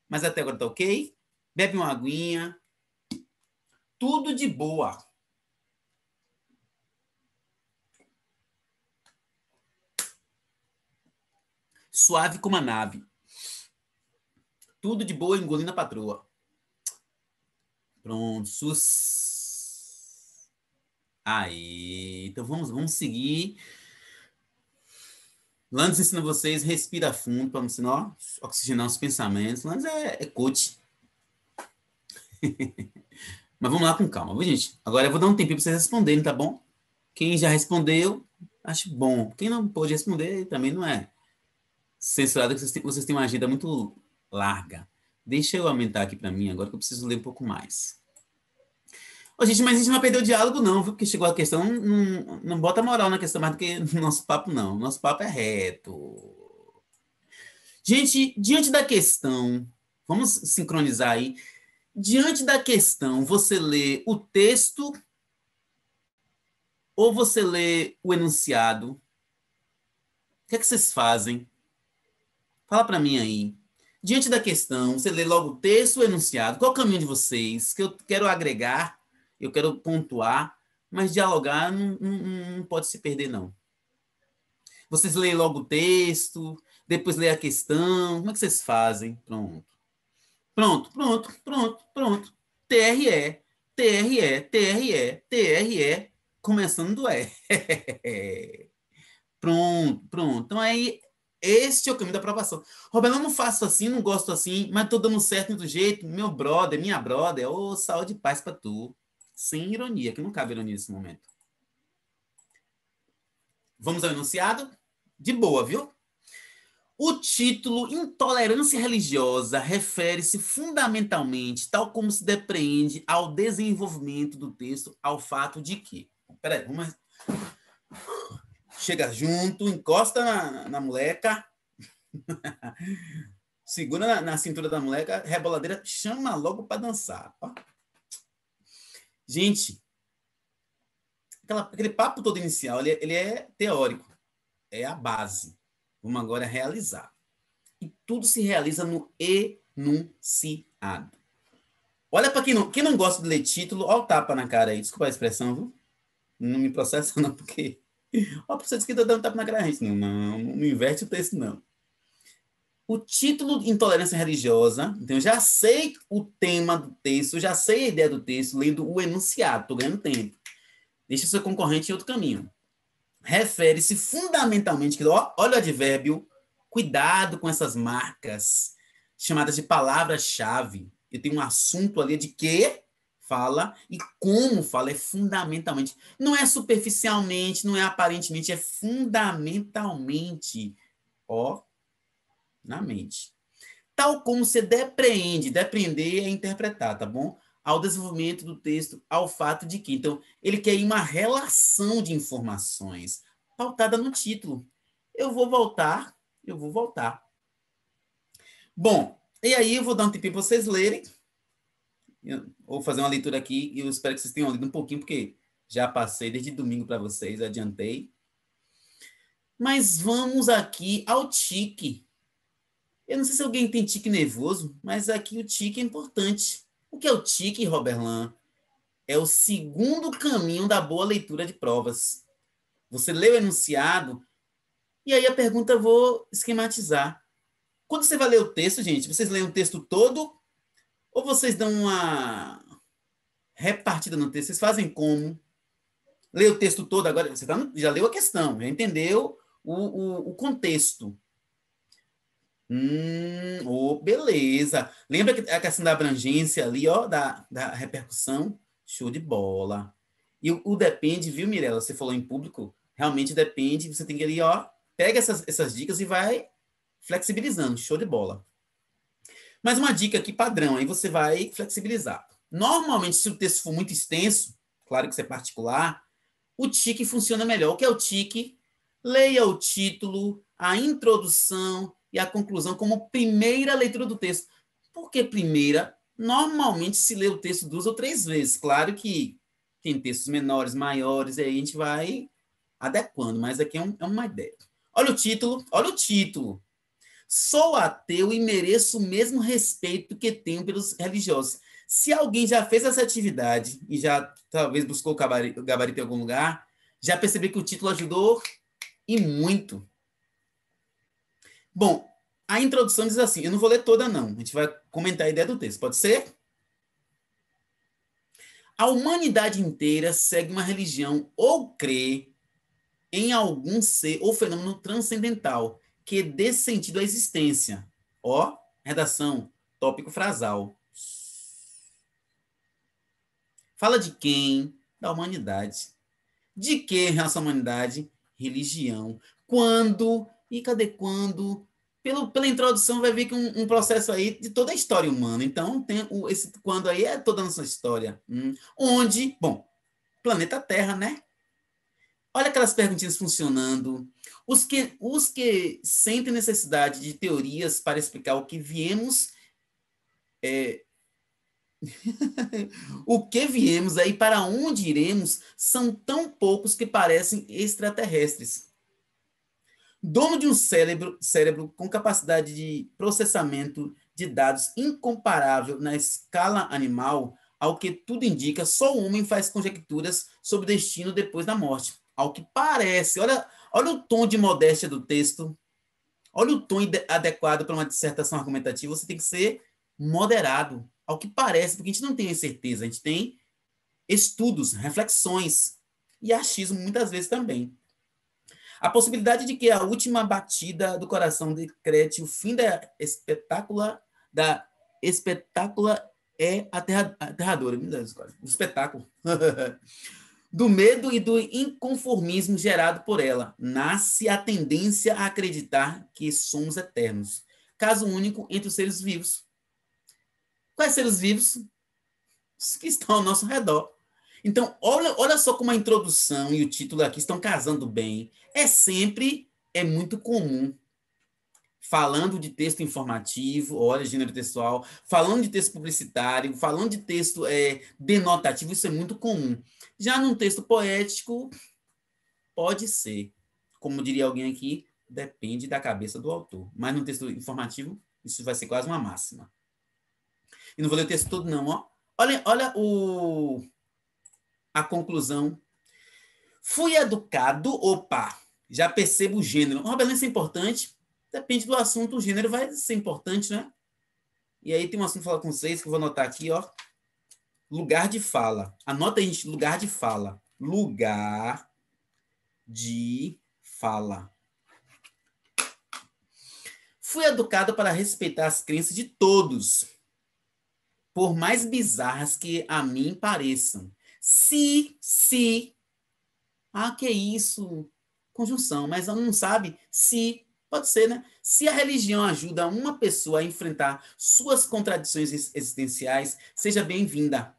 S1: Mas até agora tá ok? Bebe uma aguinha, tudo de boa. Suave como a nave. Tudo de boa, engolindo a patroa. Pronto, sus. Aí, então vamos, vamos seguir. Landes ensina vocês, respira fundo para oxigenar os pensamentos. Landes é, é coach. Mas vamos lá com calma, viu, gente? Agora eu vou dar um tempinho para vocês responderem, tá bom? Quem já respondeu, acho bom. Quem não pôde responder, também não é censurado, que vocês têm, uma agenda muito larga. Deixa eu aumentar aqui para mim agora, que eu preciso ler um pouco mais. Ô, gente, mas a gente não vai perder o diálogo, não, viu? Porque chegou a questão, não, não bota moral na questão mais do que no nosso papo, não. Nosso papo é reto. Gente, diante da questão, vamos sincronizar aí. Diante da questão, você lê o texto ou você lê o enunciado? O que é que vocês fazem? Fala para mim aí. Diante da questão, você lê logo o texto ou o enunciado? Qual o caminho de vocês? Que eu quero agregar, eu quero pontuar, mas dialogar não, não, não pode se perder, não. Vocês leem logo o texto, depois leem a questão. Como é que vocês fazem? Pronto. Pronto, pronto, pronto, pronto. TRE, TRE, TRE, TRE, começando do E. pronto, pronto. Então aí, este é o caminho da aprovação. Roberto, eu não faço assim, não gosto assim, mas tô dando certo do jeito. Meu brother, minha brother, ô, oh, saúde e paz para tu. Sem ironia, que não cabe ironia nesse momento. Vamos ao enunciado? De boa, viu? O título Intolerância Religiosa refere-se fundamentalmente, tal como se depreende, ao desenvolvimento do texto, ao fato de que. Peraí, vamos. Chega junto, encosta na, na moleca, segura na, na, cintura da moleca, reboladeira, chama logo para dançar. Ó. Gente, aquela, aquele papo todo inicial, ele, ele é teórico, é a base. Vamos agora realizar. E tudo se realiza no enunciado. Olha para quem não, quem não gosta de ler título, olha o tapa na cara aí. Desculpa a expressão, viu? Não me processa, não, porque. Ó, você disse que tá dando tapa na cara gente. Não, não, não inverte o texto, não. O título de intolerância religiosa, então eu já sei o tema do texto, eu já sei a ideia do texto, lendo o enunciado, estou ganhando tempo. Deixa seu concorrente em outro caminho refere-se fundamentalmente, olha o advérbio, cuidado com essas marcas chamadas de palavras-chave. Eu tenho um assunto ali de que fala e como fala, é fundamentalmente. Não é superficialmente, não é aparentemente, é fundamentalmente. Ó, na mente. Tal como você depreende, depreender é interpretar, tá bom? Ao desenvolvimento do texto, ao fato de que. Então, ele quer uma relação de informações pautada no título. Eu vou voltar, eu vou voltar. Bom, e aí eu vou dar um tempinho para vocês lerem. Eu vou fazer uma leitura aqui e eu espero que vocês tenham lido um pouquinho, porque já passei desde domingo para vocês, adiantei. Mas vamos aqui ao tique. Eu não sei se alguém tem tique nervoso, mas aqui o tique é importante. O que é o TIC, Roberlan? É o segundo caminho da boa leitura de provas. Você lê o enunciado, e aí a pergunta eu vou esquematizar. Quando você vai ler o texto, gente, vocês leem o texto todo ou vocês dão uma repartida no texto? Vocês fazem como? Lê o texto todo agora, você tá já leu a questão, já entendeu o, o, o contexto. Hum, oh, beleza. Lembra que a questão da abrangência ali, ó, da, da repercussão? Show de bola. E o, o depende, viu, Mirella? Você falou em público, realmente depende. Você tem que ali, ó, pega essas, essas dicas e vai flexibilizando. Show de bola. Mas uma dica aqui padrão, aí você vai flexibilizar. Normalmente, se o texto for muito extenso, claro que isso é particular, o tique funciona melhor. O que é o tique? Leia o título, a introdução e a conclusão como primeira leitura do texto. Por que primeira? Normalmente se lê o texto duas ou três vezes. Claro que tem textos menores, maiores, aí a gente vai adequando, mas aqui é, um, é uma ideia. Olha o título, olha o título. Sou ateu e mereço o mesmo respeito que tenho pelos religiosos. Se alguém já fez essa atividade e já talvez buscou o gabarito, gabarito em algum lugar, já percebeu que o título ajudou e muito. Bom, a introdução diz assim, eu não vou ler toda não, a gente vai comentar a ideia do texto, pode ser? A humanidade inteira segue uma religião ou crê em algum ser ou fenômeno transcendental que dê sentido à existência. Ó, redação, tópico frasal. Fala de quem? Da humanidade. De que em relação à humanidade? Religião. Quando e cadê quando? Pelo, pela introdução, vai ver que um, um, processo aí de toda a história humana. Então, tem o, esse quando aí é toda a nossa história. Hum, onde, bom, planeta Terra, né? Olha aquelas perguntinhas funcionando. Os que, os que sentem necessidade de teorias para explicar o que viemos. É, o que viemos aí, para onde iremos, são tão poucos que parecem extraterrestres. Dono de um cérebro, cérebro com capacidade de processamento de dados incomparável na escala animal, ao que tudo indica, só o homem faz conjecturas sobre o destino depois da morte. Ao que parece, olha, Olha o tom de modéstia do texto. Olha o tom adequado para uma dissertação argumentativa. Você tem que ser moderado, ao que parece, porque a gente não tem certeza. A gente tem estudos, reflexões e achismo muitas vezes também. A possibilidade de que a última batida do coração decrete o fim da espetácula da espetácula é aterradora, do espetáculo. do medo e do inconformismo gerado por ela, nasce a tendência a acreditar que somos eternos, caso único entre os seres vivos. Quais seres vivos? Os que estão ao nosso redor. Então, olha, olha só como a introdução e o título aqui estão casando bem. É sempre, é muito comum. Falando de texto informativo, olha, gênero textual, falando de texto publicitário, falando de texto é, denotativo, isso é muito comum. Já num texto poético, pode ser. Como diria alguém aqui, depende da cabeça do autor. Mas no texto informativo, isso vai ser quase uma máxima. E não vou ler o texto todo, não. Ó. Olha, olha o, a conclusão. Fui educado, opa, já percebo o gênero. Uma beleza é importante. Depende do assunto, o gênero vai ser importante, né? E aí tem um assunto falar com vocês que eu vou anotar aqui, ó. Lugar de fala. Anota aí, gente, lugar de fala. Lugar de fala. Fui educado para respeitar as crenças de todos, por mais bizarras que a mim pareçam. Se, se. Ah, que isso? Conjunção, mas não sabe se. Pode ser, né? Se a religião ajuda uma pessoa a enfrentar suas contradições existenciais, seja bem-vinda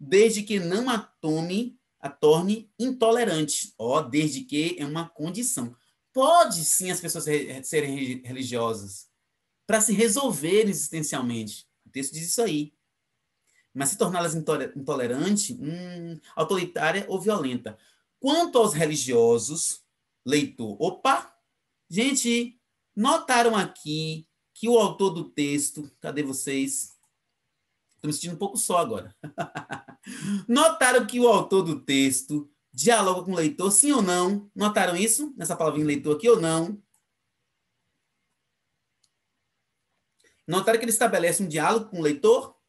S1: desde que não a tome, a torne intolerante. Ó, oh, desde que é uma condição. Pode sim as pessoas serem religiosas para se resolverem existencialmente. O texto diz isso aí. Mas se torná-las intolerantes, hum, autoritária ou violenta. Quanto aos religiosos, leitor, opa, gente, notaram aqui que o autor do texto, cadê vocês? Estou me sentindo um pouco só agora. Notaram que o autor do texto dialoga com o leitor, sim ou não? Notaram isso? Nessa palavrinha leitor aqui ou não? Notaram que ele estabelece um diálogo com o leitor?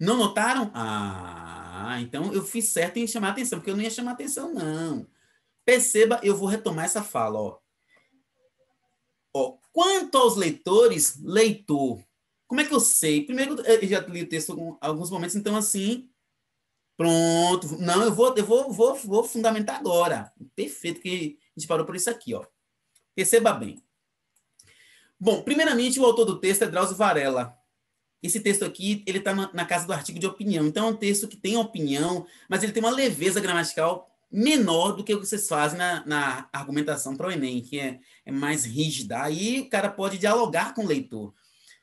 S1: Não notaram? Ah, então eu fiz certo em chamar atenção, porque eu não ia chamar atenção, não. Perceba, eu vou retomar essa fala, ó. Ó, quanto aos leitores, leitor. Como é que eu sei? Primeiro, eu já li o texto em alguns momentos, então assim, pronto. Não, eu vou, eu vou, vou, vou fundamentar agora. Perfeito que a gente parou por isso aqui, ó. Perceba bem. Bom, primeiramente, o autor do texto é Drauzio Varela. Esse texto aqui, ele está na, casa do artigo de opinião. Então, é um texto que tem opinião, mas ele tem uma leveza gramatical menor do que o que vocês fazem na, na argumentação para o Enem, que é, é, mais rígida. Aí o cara pode dialogar com o leitor.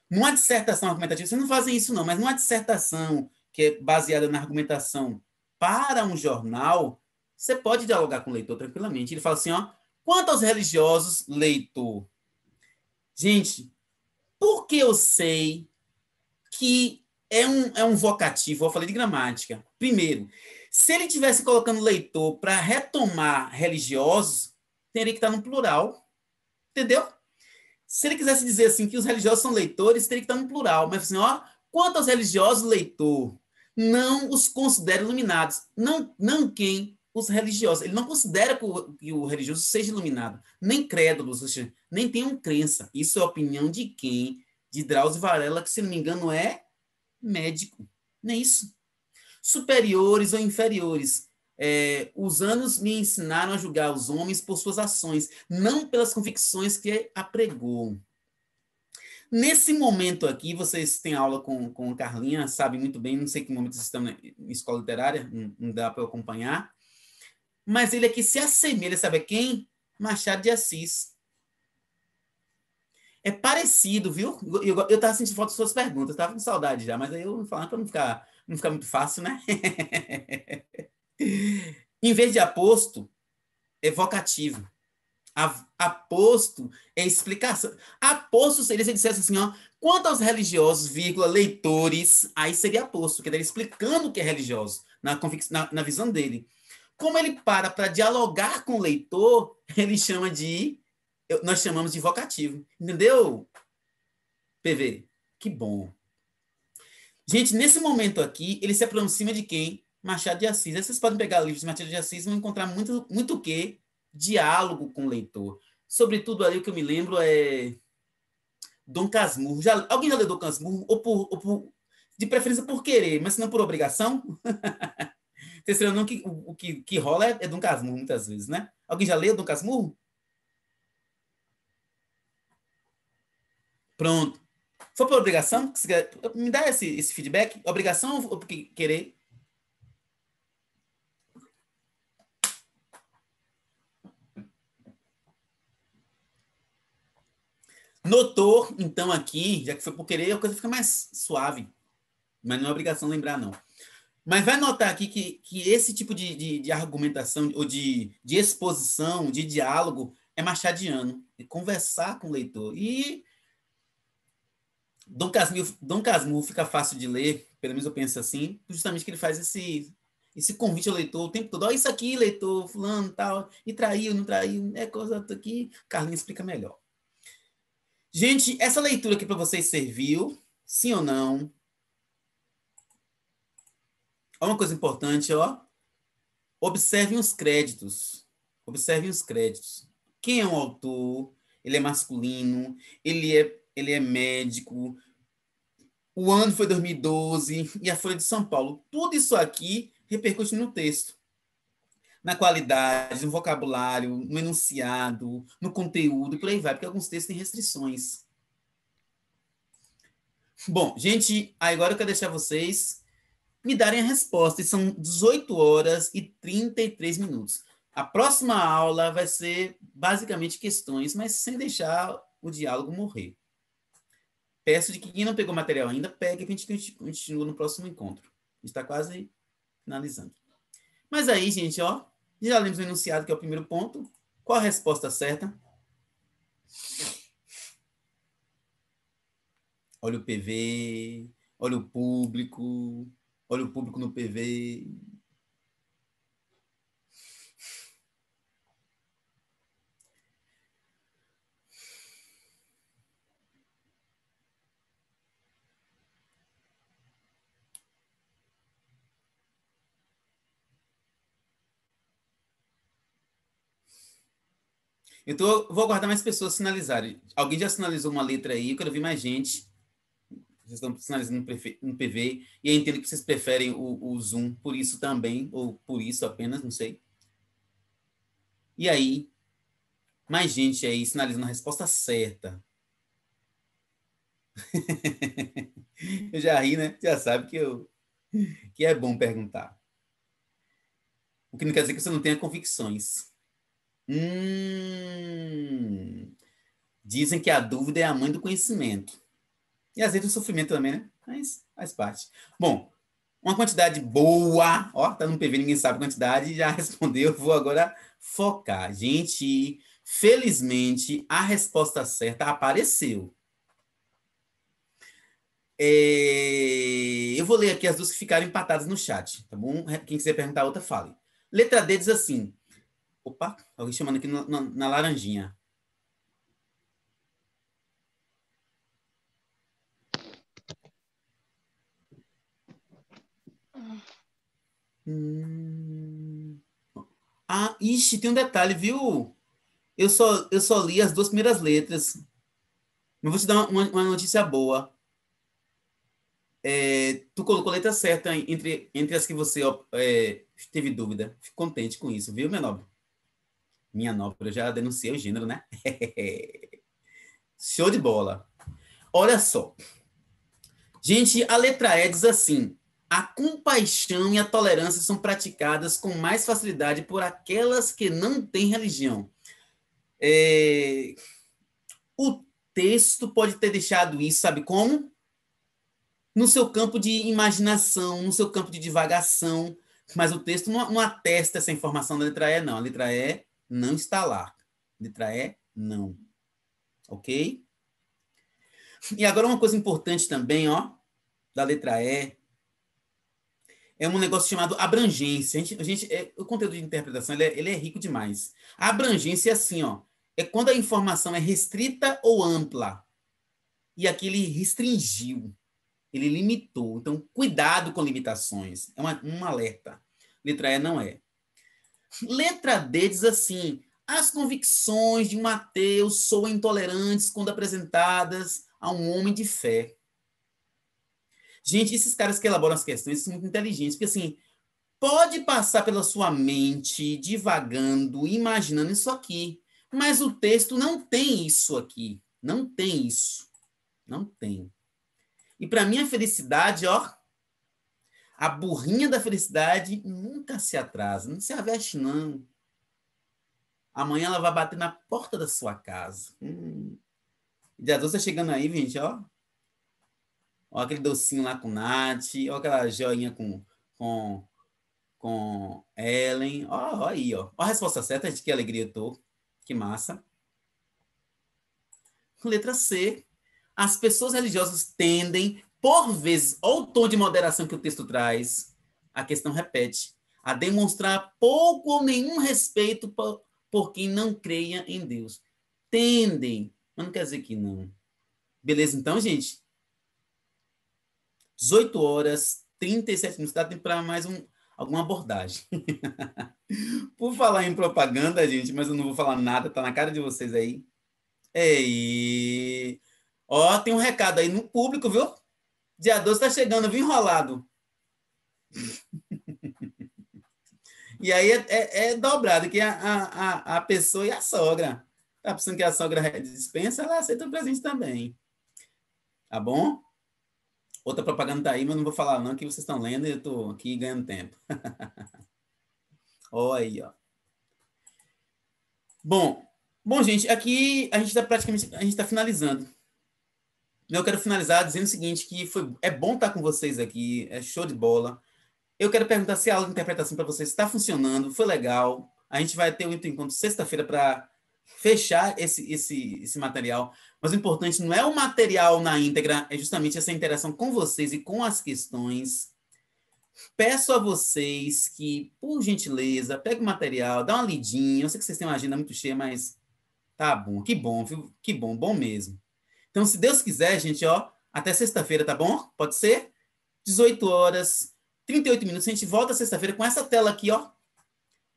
S1: Numa dissertação argumentativa, vocês não fazem isso não, mas numa dissertação que é baseada na argumentação para um jornal, você pode dialogar com o leitor tranquilamente. Ele fala assim, ó, quanto aos religiosos, leitor. Gente, por que eu sei que é um, é um vocativo? Eu falei de gramática. Primeiro, se ele tivesse colocando leitor para retomar religiosos, teria que estar no plural. Entendeu? Se ele quisesse dizer assim que os religiosos são leitores, teria que estar no plural. Mas assim, ó, quanto aos religiosos, leitor, não os considera iluminados. Não, não quem? Os religiosos. Ele não considera que o, que o religioso seja iluminado, nem crédulos, nem tenham crença. Isso é opinião de quem? De Drauzio Varela, que, se não me engano, é médico. Não é isso? superiores ou inferiores. É, os anos me ensinaram a julgar os homens por suas ações, não pelas convicções que apregou. Nesse momento aqui, vocês têm aula com, com Carlinha, sabem muito bem, não sei que momento vocês estão na escola literária, não, não dá para acompanhar, mas ele aqui se assemelha, sabe a quem? Machado de Assis. É parecido, viu? Eu estava sentindo falta das suas perguntas, estava com saudade já, mas aí eu falando para não ficar não fica muito fácil, né? em vez de aposto, é vocativo. Aposto é explicação. Aposto seria se ele dissesse assim, ó, quanto aos religiosos, vírgula, leitores, aí seria aposto, que ele explicando o que é religioso, na, na, na visão dele. Como ele para para dialogar com o leitor, ele chama de. Nós chamamos de vocativo. Entendeu? PV. Que bom. Gente, nesse momento aqui, ele se aproxima de quem? Machado de Assis. Aí vocês podem pegar livros de Machado de Assis e vão encontrar muito, muito o quê? Diálogo com o leitor. Sobretudo ali o que eu me lembro é Dom Casmurro. Já, alguém já leu Dom Casmurro? Ou por, ou por, de preferência por querer, mas não por obrigação? Terceiro não, que, o, o que, que rola é, é Dom Casmurro, muitas vezes, né? Alguém já leu Dom Casmurro? Pronto. Foi por obrigação? Me dá esse, esse feedback? Obrigação ou por querer? Notou, então, aqui, já que foi por querer, a coisa fica mais suave. Mas não é obrigação lembrar, não. Mas vai notar aqui que, que esse tipo de, de, de argumentação, ou de, de exposição, de diálogo, é machadiano. E conversar com o leitor. E Dom Casmurro, Dom Casmurro fica fácil de ler, pelo menos eu penso assim, justamente que ele faz esse, esse convite ao leitor o tempo todo. Olha isso aqui, leitor, fulano, tal, e traiu, não traiu, é coisa aqui. Carlinhos explica melhor. Gente, essa leitura aqui para vocês serviu? Sim ou não? Olha uma coisa importante, ó. Observem os créditos. Observem os créditos. Quem é o autor? Ele é masculino, ele é, ele é médico. O ano foi 2012 e a Folha de São Paulo. Tudo isso aqui repercute no texto na qualidade, no vocabulário, no enunciado, no conteúdo, por aí vai, porque alguns textos têm restrições. Bom, gente, agora eu quero deixar vocês me darem a resposta, e são 18 horas e 33 minutos. A próxima aula vai ser basicamente questões, mas sem deixar o diálogo morrer. Peço de que quem não pegou material ainda, pegue e a gente continua no próximo encontro. Está quase finalizando. Mas aí, gente, ó, já lemos o enunciado, que é o primeiro ponto. Qual a resposta certa? Olha o PV, olha o público, olha o público no PV. Então, vou aguardar mais pessoas sinalizarem. Alguém já sinalizou uma letra aí, eu quero ver mais gente. Vocês estão sinalizando no PV, e eu entendo que vocês preferem o, o Zoom por isso também, ou por isso apenas, não sei. E aí, mais gente aí sinalizando a resposta certa. eu já ri, né? Já sabe que, eu, que é bom perguntar. O que não quer dizer que você não tenha convicções. Hum, dizem que a dúvida é a mãe do conhecimento. E às vezes o sofrimento também, né? Mas faz parte. Bom, uma quantidade boa, ó, tá no PV, ninguém sabe a quantidade, já respondeu, vou agora focar. Gente, felizmente a resposta certa apareceu. É... Eu vou ler aqui as duas que ficaram empatadas no chat, tá bom? Quem quiser perguntar outra, fale. Letra D diz assim: Opa, alguém chamando aqui na, na, na laranjinha. Hum... Ah, ixi, tem um detalhe, viu? Eu só, eu só li as duas primeiras letras. Mas vou te dar uma, uma notícia boa. É, tu colocou a letra certa entre, entre as que você é, teve dúvida. Fico contente com isso, viu, meu nobre? Minha nobre, eu já denunciei o gênero, né? Show de bola. Olha só. Gente, a letra E diz assim: a compaixão e a tolerância são praticadas com mais facilidade por aquelas que não têm religião. É... O texto pode ter deixado isso, sabe como? No seu campo de imaginação, no seu campo de divagação, mas o texto não, não atesta essa informação da letra E, não. A letra E não está lá. Letra E, não. Ok? E agora uma coisa importante também, ó, da letra E, é um negócio chamado abrangência. A gente, a gente, é, o conteúdo de interpretação ele é, ele é rico demais. A abrangência é assim, ó, é quando a informação é restrita ou ampla. E aqui ele restringiu, ele limitou. Então, cuidado com limitações. É uma, um alerta. Letra E não é. Letra D diz assim: as convicções de ateu soam intolerantes quando apresentadas a um homem de fé. Gente, esses caras que elaboram as questões são muito inteligentes, porque assim, pode passar pela sua mente divagando, imaginando isso aqui, mas o texto não tem isso aqui. Não tem isso. Não tem. E para minha felicidade, ó, a burrinha da felicidade nunca se atrasa, não se aveste, não. Amanhã ela vai bater na porta da sua casa. Hum. Dia 12 tá chegando aí, gente, ó. Ó aquele docinho lá com Nath, ó aquela joinha com, com, com Ellen. Ó, ó aí, ó. Ó a resposta certa, de que alegria eu tô. Que massa. Letra C. As pessoas religiosas tendem, por vezes, ou o tom de moderação que o texto traz, a questão repete, a demonstrar pouco ou nenhum respeito por, por quem não creia em Deus. Tendem, mas não quer dizer que não. Beleza, então, gente? 18 horas, 37 minutos, dá tempo para mais um, alguma abordagem. Por falar em propaganda, gente, mas eu não vou falar nada, tá na cara de vocês aí. Ei! Ó, tem um recado aí no público, viu? Dia 12 tá chegando, viu enrolado. e aí é, é, é, dobrado, que a, a, a pessoa e a sogra. Tá pensando que a sogra dispensa, ela aceita o presente também. Tá bom? Outra propaganda tá aí, mas não vou falar não, que vocês estão lendo e eu tô aqui ganhando tempo. Olha aí, ó. Bom, bom, gente, aqui a gente está praticamente, a gente está finalizando. Eu quero finalizar dizendo o seguinte, que foi, é bom estar com vocês aqui, é show de bola. Eu quero perguntar se a aula de interpretação para vocês está funcionando, foi legal. A gente vai ter um encontro sexta-feira para fechar esse, esse, esse material. Mas o importante não é o material na íntegra, é justamente essa interação com vocês e com as questões. Peço a vocês que, por gentileza, pegue o material, dá uma lidinha. Eu sei que vocês têm uma agenda muito cheia, mas tá bom, que bom, viu? Que bom, bom mesmo. Então, se Deus quiser, gente, ó, até sexta-feira, tá bom? Pode ser? 18 horas, 38 minutos. A gente volta sexta-feira com essa tela aqui, ó.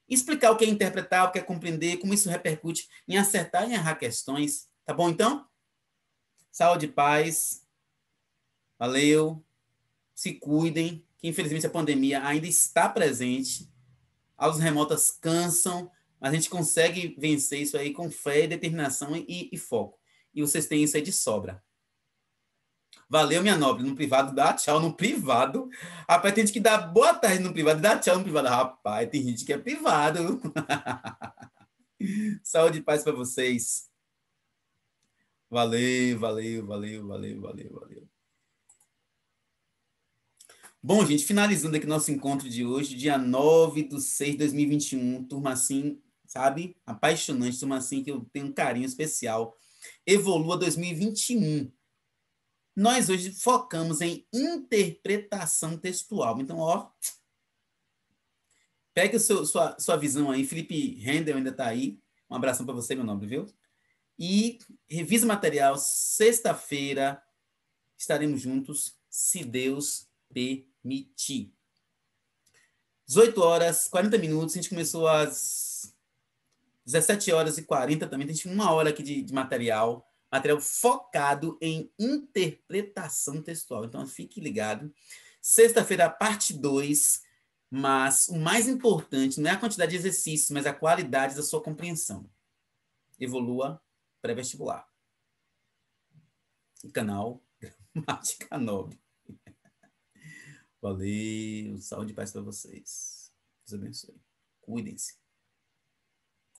S1: Explicar o que é interpretar, o que é compreender, como isso repercute em acertar e errar questões. Tá bom, então? Saúde e paz. Valeu. Se cuidem, que infelizmente a pandemia ainda está presente. Aulas remotas cansam, mas a gente consegue vencer isso aí com fé, determinação e, e foco. E vocês têm isso aí de sobra. Valeu, minha nobre. No privado, dá tchau no privado. Rapaz, tem gente que dá boa tarde no privado, dá tchau no privado. Rapaz, tem gente que é privado. Saúde e paz para vocês. Valeu, valeu, valeu, valeu, valeu, valeu. Bom, gente, finalizando aqui nosso encontro de hoje, dia 9 de 6 de 2021, turma assim, sabe? Apaixonante, turma assim que eu tenho um carinho especial. Evolua 2021. Nós hoje focamos em interpretação textual. Então, ó, pega seu, sua, sua visão aí. Felipe Rendel ainda está aí. Um abração para você, meu nome, viu? E revisa material. Sexta-feira estaremos juntos, se Deus permitir. 18 horas, 40 minutos. A gente começou às 17 horas e 40 também. A gente tem uma hora aqui de, de material. Material focado em interpretação textual. Então, fique ligado. Sexta-feira, parte 2. Mas o mais importante não é a quantidade de exercícios, mas a qualidade da sua compreensão. Evolua pré-vestibular. Canal Gramática Nobre. Valeu, saúde e paz para vocês. Deus abençoe. Cuidem-se.